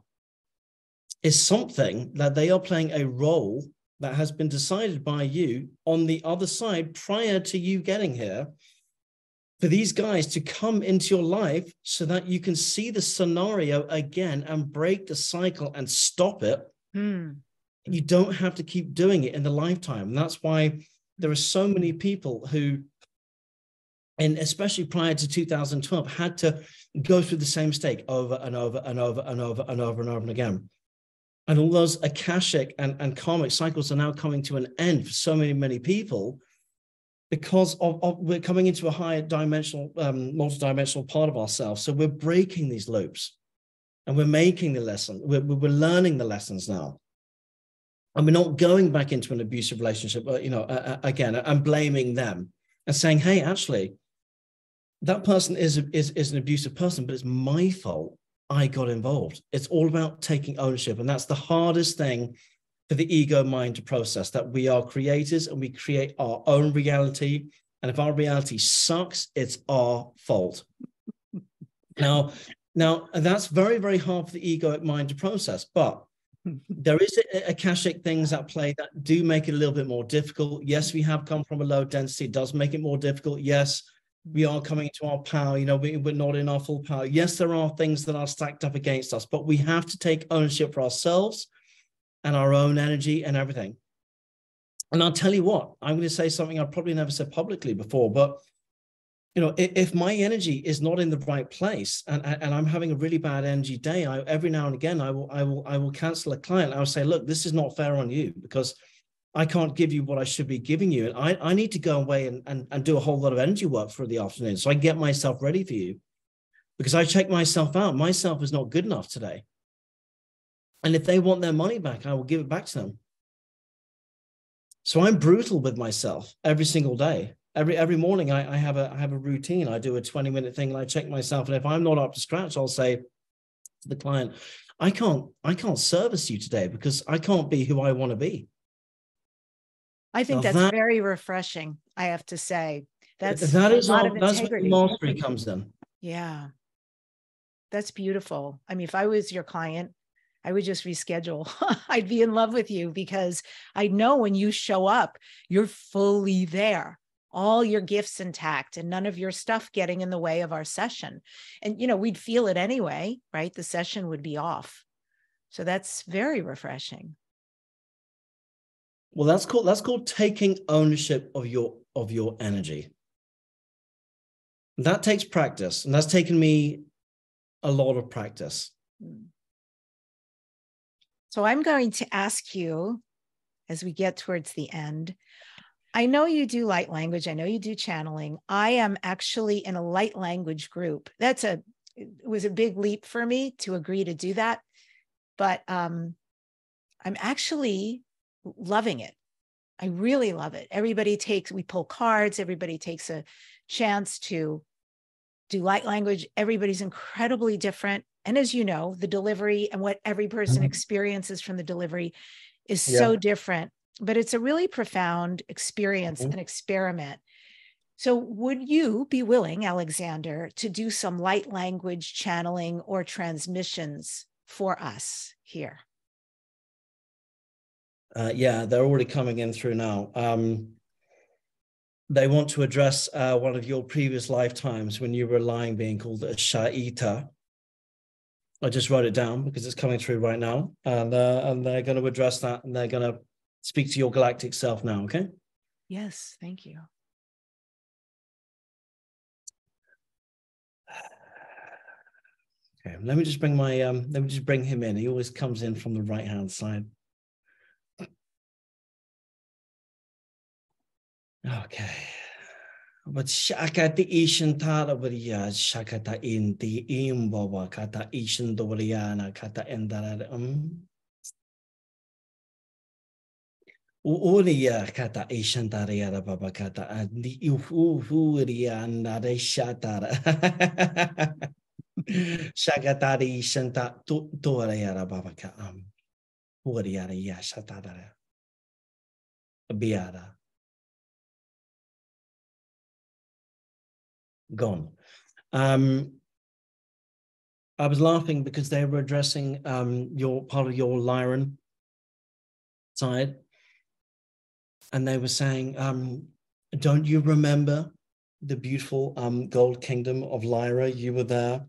is something that they are playing a role that has been decided by you on the other side prior to you getting here for these guys to come into your life so that you can see the scenario again and break the cycle and stop it. Mm. You don't have to keep doing it in the lifetime. And that's why there are so many people who, and especially prior to 2012, had to go through the same mistake over and over and over and over and over and over and again. And all those akashic and, and karmic cycles are now coming to an end for so many, many people because of, of, we're coming into a higher dimensional, um, multi-dimensional part of ourselves. So we're breaking these loops and we're making the lesson. We're, we're learning the lessons now. And we're not going back into an abusive relationship, you know, uh, again, and blaming them and saying, hey, actually, that person is, is, is an abusive person, but it's my fault. I got involved. It's all about taking ownership. And that's the hardest thing for the ego mind to process that we are creators and we create our own reality. And if our reality sucks, it's our fault. now, now that's very, very hard for the ego mind to process, but there is a, akashic things at play that do make it a little bit more difficult. Yes, we have come from a low density, it does make it more difficult. Yes, we are coming to our power you know we, we're not in our full power yes there are things that are stacked up against us but we have to take ownership for ourselves and our own energy and everything and i'll tell you what i'm going to say something i've probably never said publicly before but you know if, if my energy is not in the right place and, and i'm having a really bad energy day I, every now and again i will i will i will cancel a client i will say look this is not fair on you because I can't give you what I should be giving you. And I, I need to go away and, and, and do a whole lot of energy work for the afternoon. So I get myself ready for you because I check myself out. Myself is not good enough today. And if they want their money back, I will give it back to them. So I'm brutal with myself every single day. Every every morning I, I have a I have a routine. I do a 20 minute thing and I check myself. And if I'm not up to scratch, I'll say to the client, I can't I can't service you today because I can't be who I want to be. I think that's that, very refreshing. I have to say that's that is a lot all, of that's integrity. where mastery comes in. Yeah, that's beautiful. I mean, if I was your client, I would just reschedule. I'd be in love with you because I know when you show up, you're fully there all your gifts intact and none of your stuff getting in the way of our session. And, you know, we'd feel it anyway, right? The session would be off. So that's very refreshing. Well, that's called that's called taking ownership of your of your energy. That takes practice, and that's taken me a lot of practice. Hmm. So I'm going to ask you as we get towards the end. I know you do light language. I know you do channeling. I am actually in a light language group. That's a it was a big leap for me to agree to do that, but um, I'm actually loving it. I really love it. Everybody takes, we pull cards, everybody takes a chance to do light language. Everybody's incredibly different. And as you know, the delivery and what every person mm-hmm. experiences from the delivery is yeah. so different, but it's a really profound experience mm-hmm. and experiment. So, would you be willing, Alexander, to do some light language channeling or transmissions for us here? Uh, yeah, they're already coming in through now. Um, they want to address uh, one of your previous lifetimes when you were lying being called a Sha'ita. I just wrote it down because it's coming through right now, and uh, and they're going to address that, and they're going to speak to your galactic self now. Okay. Yes, thank you. Okay, let me just bring my um. Let me just bring him in. He always comes in from the right hand side. Okay. But shakati ishin tara variya shakata inti imbawa kata ishin dovriyana kata endara um. Uuriya kata ishin tariyara baba kata andi uhuhuriya nare shatara. Shakatari ishin ta toriyara baba ka um? am. Uuriyara yashatara. Biara. Gone. Um, I was laughing because they were addressing um, your part of your Lyran side, and they were saying, um, "Don't you remember the beautiful um, Gold Kingdom of Lyra? You were there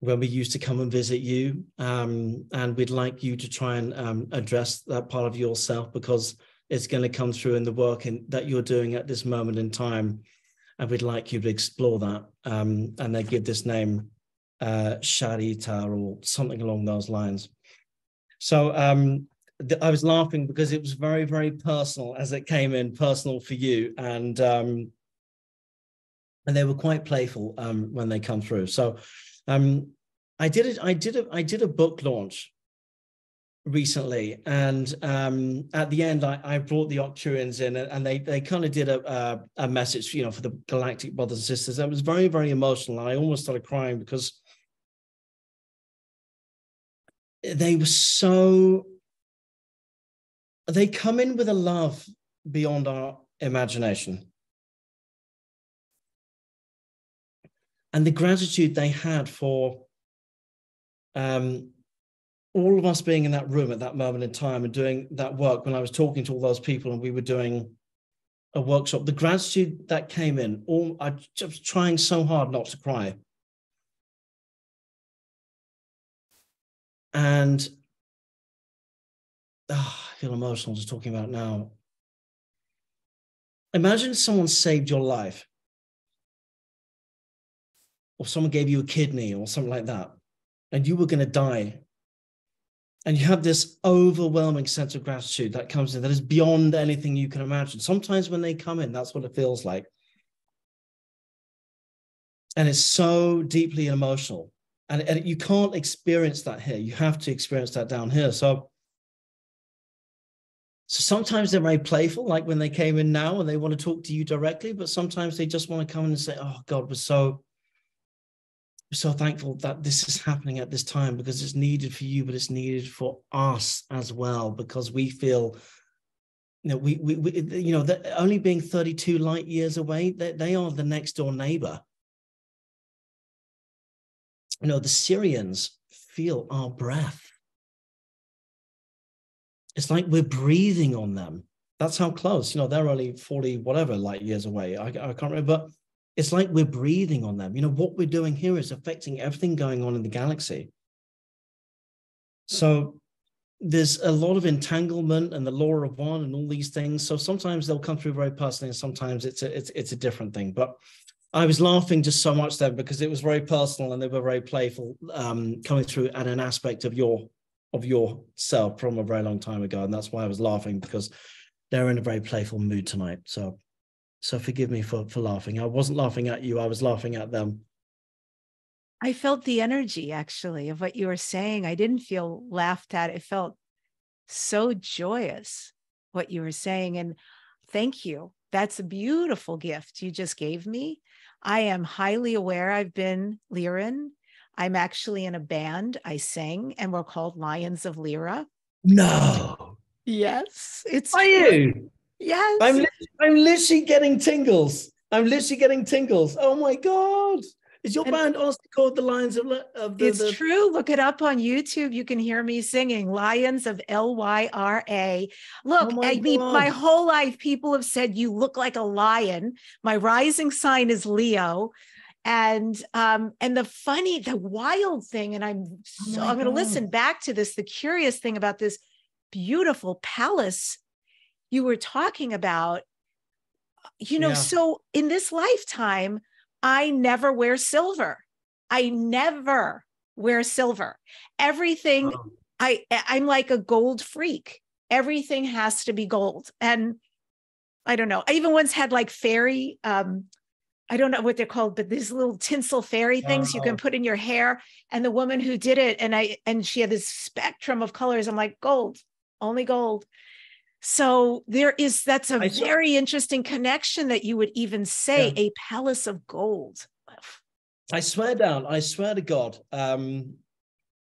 when we used to come and visit you, um, and we'd like you to try and um, address that part of yourself because it's going to come through in the work in, that you're doing at this moment in time." And we'd like you to explore that. Um, and they give this name uh, Sharita or something along those lines. So um, I was laughing because it was very, very personal as it came in, personal for you, and um, and they were quite playful um, when they come through. So um, I did it. I did a I did a book launch recently and um, at the end I, I brought the Arcturians in and they they kind of did a, a, a message you know for the galactic brothers and sisters it was very very emotional I almost started crying because they were so they come in with a love beyond our imagination. And the gratitude they had for um, all of us being in that room at that moment in time and doing that work when I was talking to all those people and we were doing a workshop, the gratitude that came in, all I just trying so hard not to cry. And oh, I feel emotional just talking about now. Imagine someone saved your life, or someone gave you a kidney or something like that, and you were going to die and you have this overwhelming sense of gratitude that comes in that is beyond anything you can imagine. Sometimes when they come in, that's what it feels like. And it's so deeply emotional. And, and you can't experience that here. You have to experience that down here. So, so sometimes they're very playful, like when they came in now and they want to talk to you directly, but sometimes they just want to come in and say, Oh God, we're so so thankful that this is happening at this time because it's needed for you, but it's needed for us as well because we feel, you know, we we, we you know, that only being 32 light years away, they, they are the next door neighbor. You know, the Sirians feel our breath. It's like we're breathing on them. That's how close. You know, they're only 40 whatever light years away. I, I can't remember, but it's like we're breathing on them. You know, what we're doing here is affecting everything going on in the galaxy. So there's a lot of entanglement and the law of one and all these things. So sometimes they'll come through very personally, and sometimes it's a it's it's a different thing. But I was laughing just so much then because it was very personal and they were very playful, um, coming through at an aspect of your of yourself from a very long time ago, and that's why I was laughing because they're in a very playful mood tonight. So so forgive me for for laughing. I wasn't laughing at you. I was laughing at them. I felt the energy actually of what you were saying. I didn't feel laughed at. It felt so joyous what you were saying. And thank you. That's a beautiful gift you just gave me. I am highly aware I've been Lyran. I'm actually in a band. I sing, and we're called Lions of Lyra. No. Yes. It's Are you? Yes. I'm I'm literally getting tingles. I'm literally getting tingles. Oh my god. Is your and band also called the Lions of, of the, It's the... true. Look it up on YouTube. You can hear me singing Lions of L Y R A. Look, oh I mean, my whole life, people have said you look like a lion. My rising sign is Leo. And um, and the funny, the wild thing, and I'm so oh I'm going to listen back to this. The curious thing about this beautiful palace you were talking about you know yeah. so in this lifetime i never wear silver i never wear silver everything oh. i i'm like a gold freak everything has to be gold and i don't know i even once had like fairy um I don't know what they're called, but these little tinsel fairy things you can put in your hair. And the woman who did it, and I and she had this spectrum of colors. I'm like, gold, only gold. So there is that's a I very saw, interesting connection that you would even say yeah. a palace of gold. I swear down, I swear to God, um,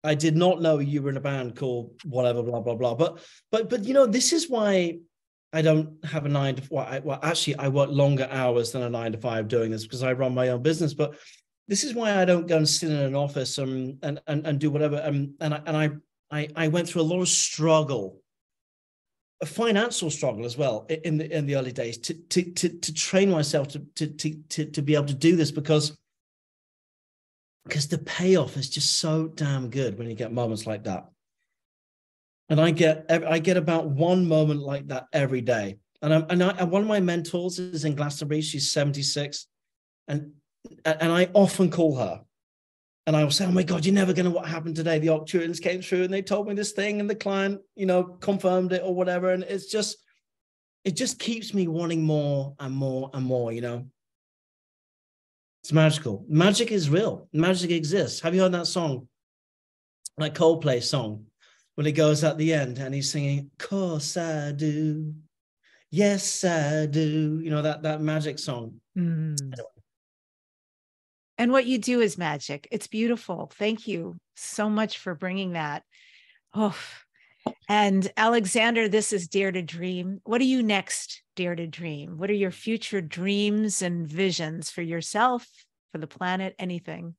I did not know you were in a band called whatever, blah blah blah. But but but you know, this is why I don't have a nine to well, I, well actually I work longer hours than a nine to five doing this because I run my own business. But this is why I don't go and sit in an office and and and, and do whatever. Um, and I, and I I I went through a lot of struggle a financial struggle as well in the in the early days to to to, to train myself to, to to to be able to do this because because the payoff is just so damn good when you get moments like that. And i get i get about one moment like that every day. And i'm and, I, and one of my mentors is in glastonbury. She's 76 and and i often call her and I will say, "Oh my God, you're never going to what happened today." The Arcturians came through and they told me this thing, and the client, you know, confirmed it or whatever. And it's just, it just keeps me wanting more and more and more. You know, it's magical. Magic is real. Magic exists. Have you heard that song? That Coldplay song, when it goes at the end and he's singing, "Course I do." Yes, I do. You know that that magic song. Mm. Anyway, and what you do is magic. It's beautiful. Thank you so much for bringing that. Oh, and Alexander, this is Dare to Dream. What are you next, Dare to Dream? What are your future dreams and visions for yourself, for the planet, anything?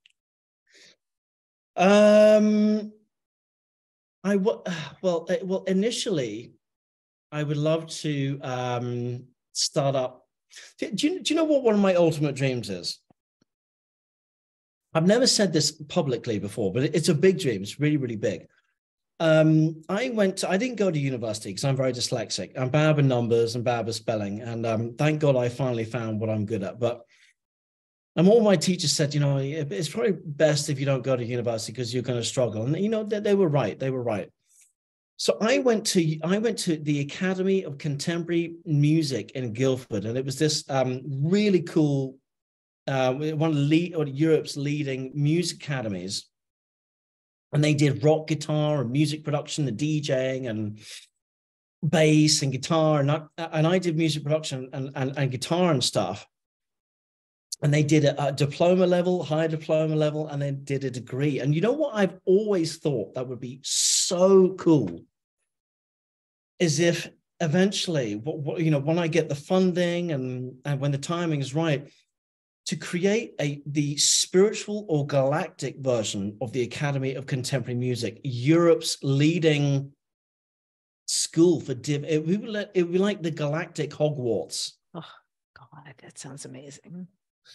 Um, I w- well, uh, well, initially, I would love to um start up. Do, you, do you know what one of my ultimate dreams is? I've never said this publicly before, but it's a big dream. It's really, really big. Um, I went to, I didn't go to university because I'm very dyslexic. I'm bad with numbers and bad with spelling. And um, thank God I finally found what I'm good at. But and all my teachers said, you know, it's probably best if you don't go to university because you're going to struggle. And you know, they, they were right. They were right. So I went to I went to the Academy of Contemporary Music in Guildford, and it was this um, really cool uh, one of lead, Europe's leading music academies, and they did rock guitar and music production, the DJing and bass and guitar, and I, and I did music production and, and, and guitar and stuff. And they did a, a diploma level, high diploma level, and then did a degree. And you know what I've always thought that would be so cool is if eventually, what, what, you know, when I get the funding and, and when the timing is right, to create a the spiritual or galactic version of the Academy of Contemporary Music, Europe's leading school for div. It would, be, it would be like the galactic Hogwarts. Oh God, that sounds amazing.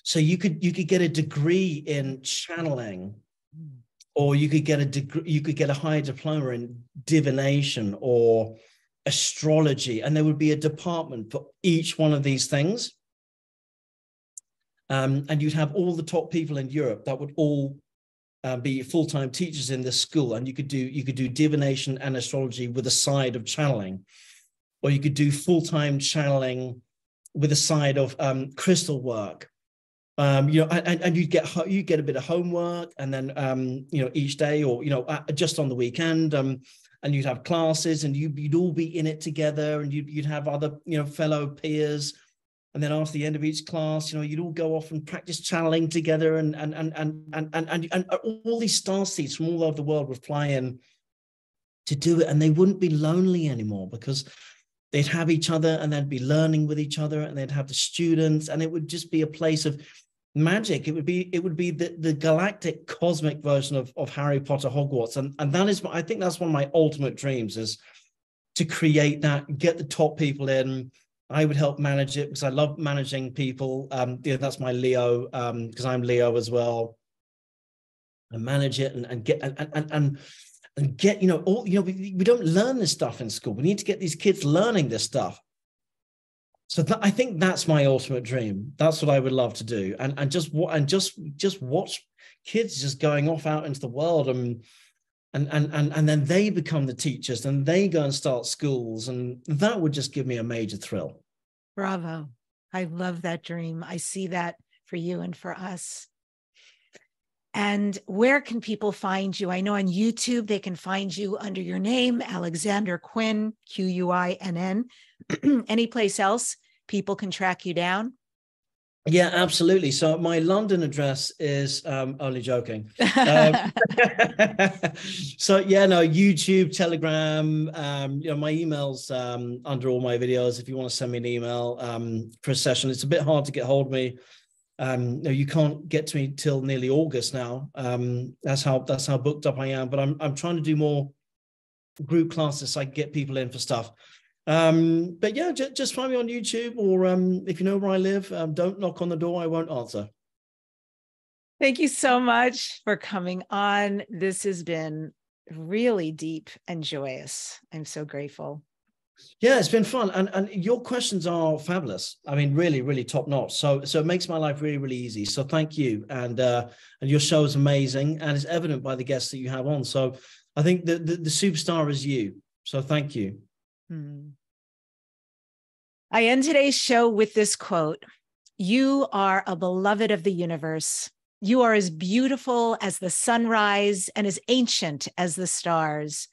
So you could you could get a degree in channeling, mm. or you could get a degree you could get a higher diploma in divination or astrology, and there would be a department for each one of these things. Um, and you'd have all the top people in Europe that would all uh, be full-time teachers in this school, and you could do you could do divination and astrology with a side of channeling, or you could do full-time channeling with a side of um, crystal work. Um, you know, and, and you'd get you get a bit of homework, and then um, you know each day, or you know, uh, just on the weekend, um, and you'd have classes, and you, you'd all be in it together, and you'd you'd have other you know fellow peers and then after the end of each class you know you'd all go off and practice channeling together and and and and and and, and, and all these star seeds from all over the world would fly in to do it. And they wouldn't be lonely anymore because they'd have each other and they'd be learning with each other and they'd have the students. And it would just be a place of magic. It would be it would be the, the galactic cosmic version of, of harry potter hogwarts. And and that is i think that's one of my ultimate dreams is to create that get the top people in I would help manage it because I love managing people. Um, yeah, that's my Leo because um, I'm Leo as well. And manage it and, and get and and and and get you know all you know we, we don't learn this stuff in school. We need to get these kids learning this stuff. So I think that's my ultimate dream. That's what I would love to do, and and just and just just watch kids just going off out into the world and and and and and then they become the teachers and they go and start schools and that would just give me a major thrill. Bravo. I love that dream. I see that for you and for us. And where can people find you? I know on youtube they can find you under your name alexander quinn q-u-i-n-n any place else people can track you down yeah, absolutely. So my London address is um, only joking. Um, so yeah, no, YouTube, Telegram, um, you know, my emails um, under all my videos. If you want to send me an email um, for a session, it's a bit hard to get hold of me. Um, no, you can't get to me till nearly August now. Um, that's how that's how booked up I am. But I'm I'm trying to do more group classes so I can get people in for stuff. Um, but yeah, just, just find me on YouTube or um, if you know where I live, um, don't knock on the door. I won't answer. Thank you so much for coming on. This has been really deep and joyous. I'm so grateful. Yeah, it's been fun, and and your questions are fabulous. I mean, really, really top notch. So so it makes my life really, really easy. So thank you, and uh, and your show is amazing, and it's evident by the guests that you have on. So I think the the, the superstar is you. So thank you. Hmm. I end today's show with this quote You are a beloved of the universe. You are as beautiful as the sunrise and as ancient as the stars.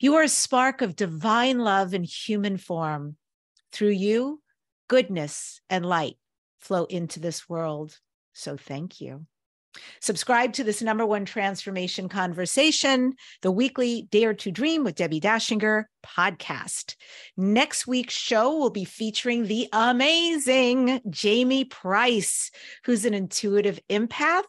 You are a spark of divine love in human form. Through you, goodness and light flow into this world. So thank you. Subscribe to this number one transformation conversation, the weekly Dare to Dream with Debbi Dachinger podcast. Next week's show will be featuring the amazing Jamie Price, who's an intuitive empath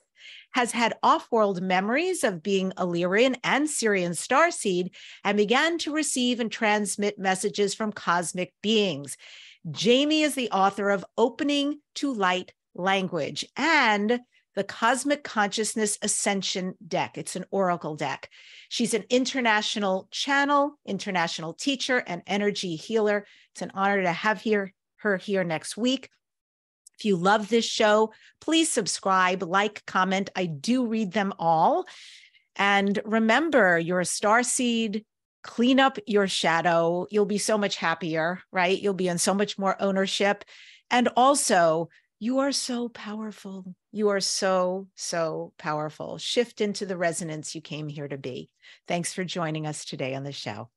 has had off world memories of being Illyrian and Sirian starseed and began to receive and transmit messages from cosmic beings. Jamie is the author of Opening to Light Language and the Cosmic Consciousness Ascension deck. It's an oracle deck. She's an international channel, international teacher, and energy healer. It's an honor to have here, her here next week. If you love this show, please subscribe, like, comment. I do read them all. And remember, you're a star seed. Clean up your shadow. You'll be so much happier, right? You'll be in so much more ownership. And also, you are so powerful. You are so, so powerful. Shift into the resonance you came here to be. Thanks for joining us today on the show.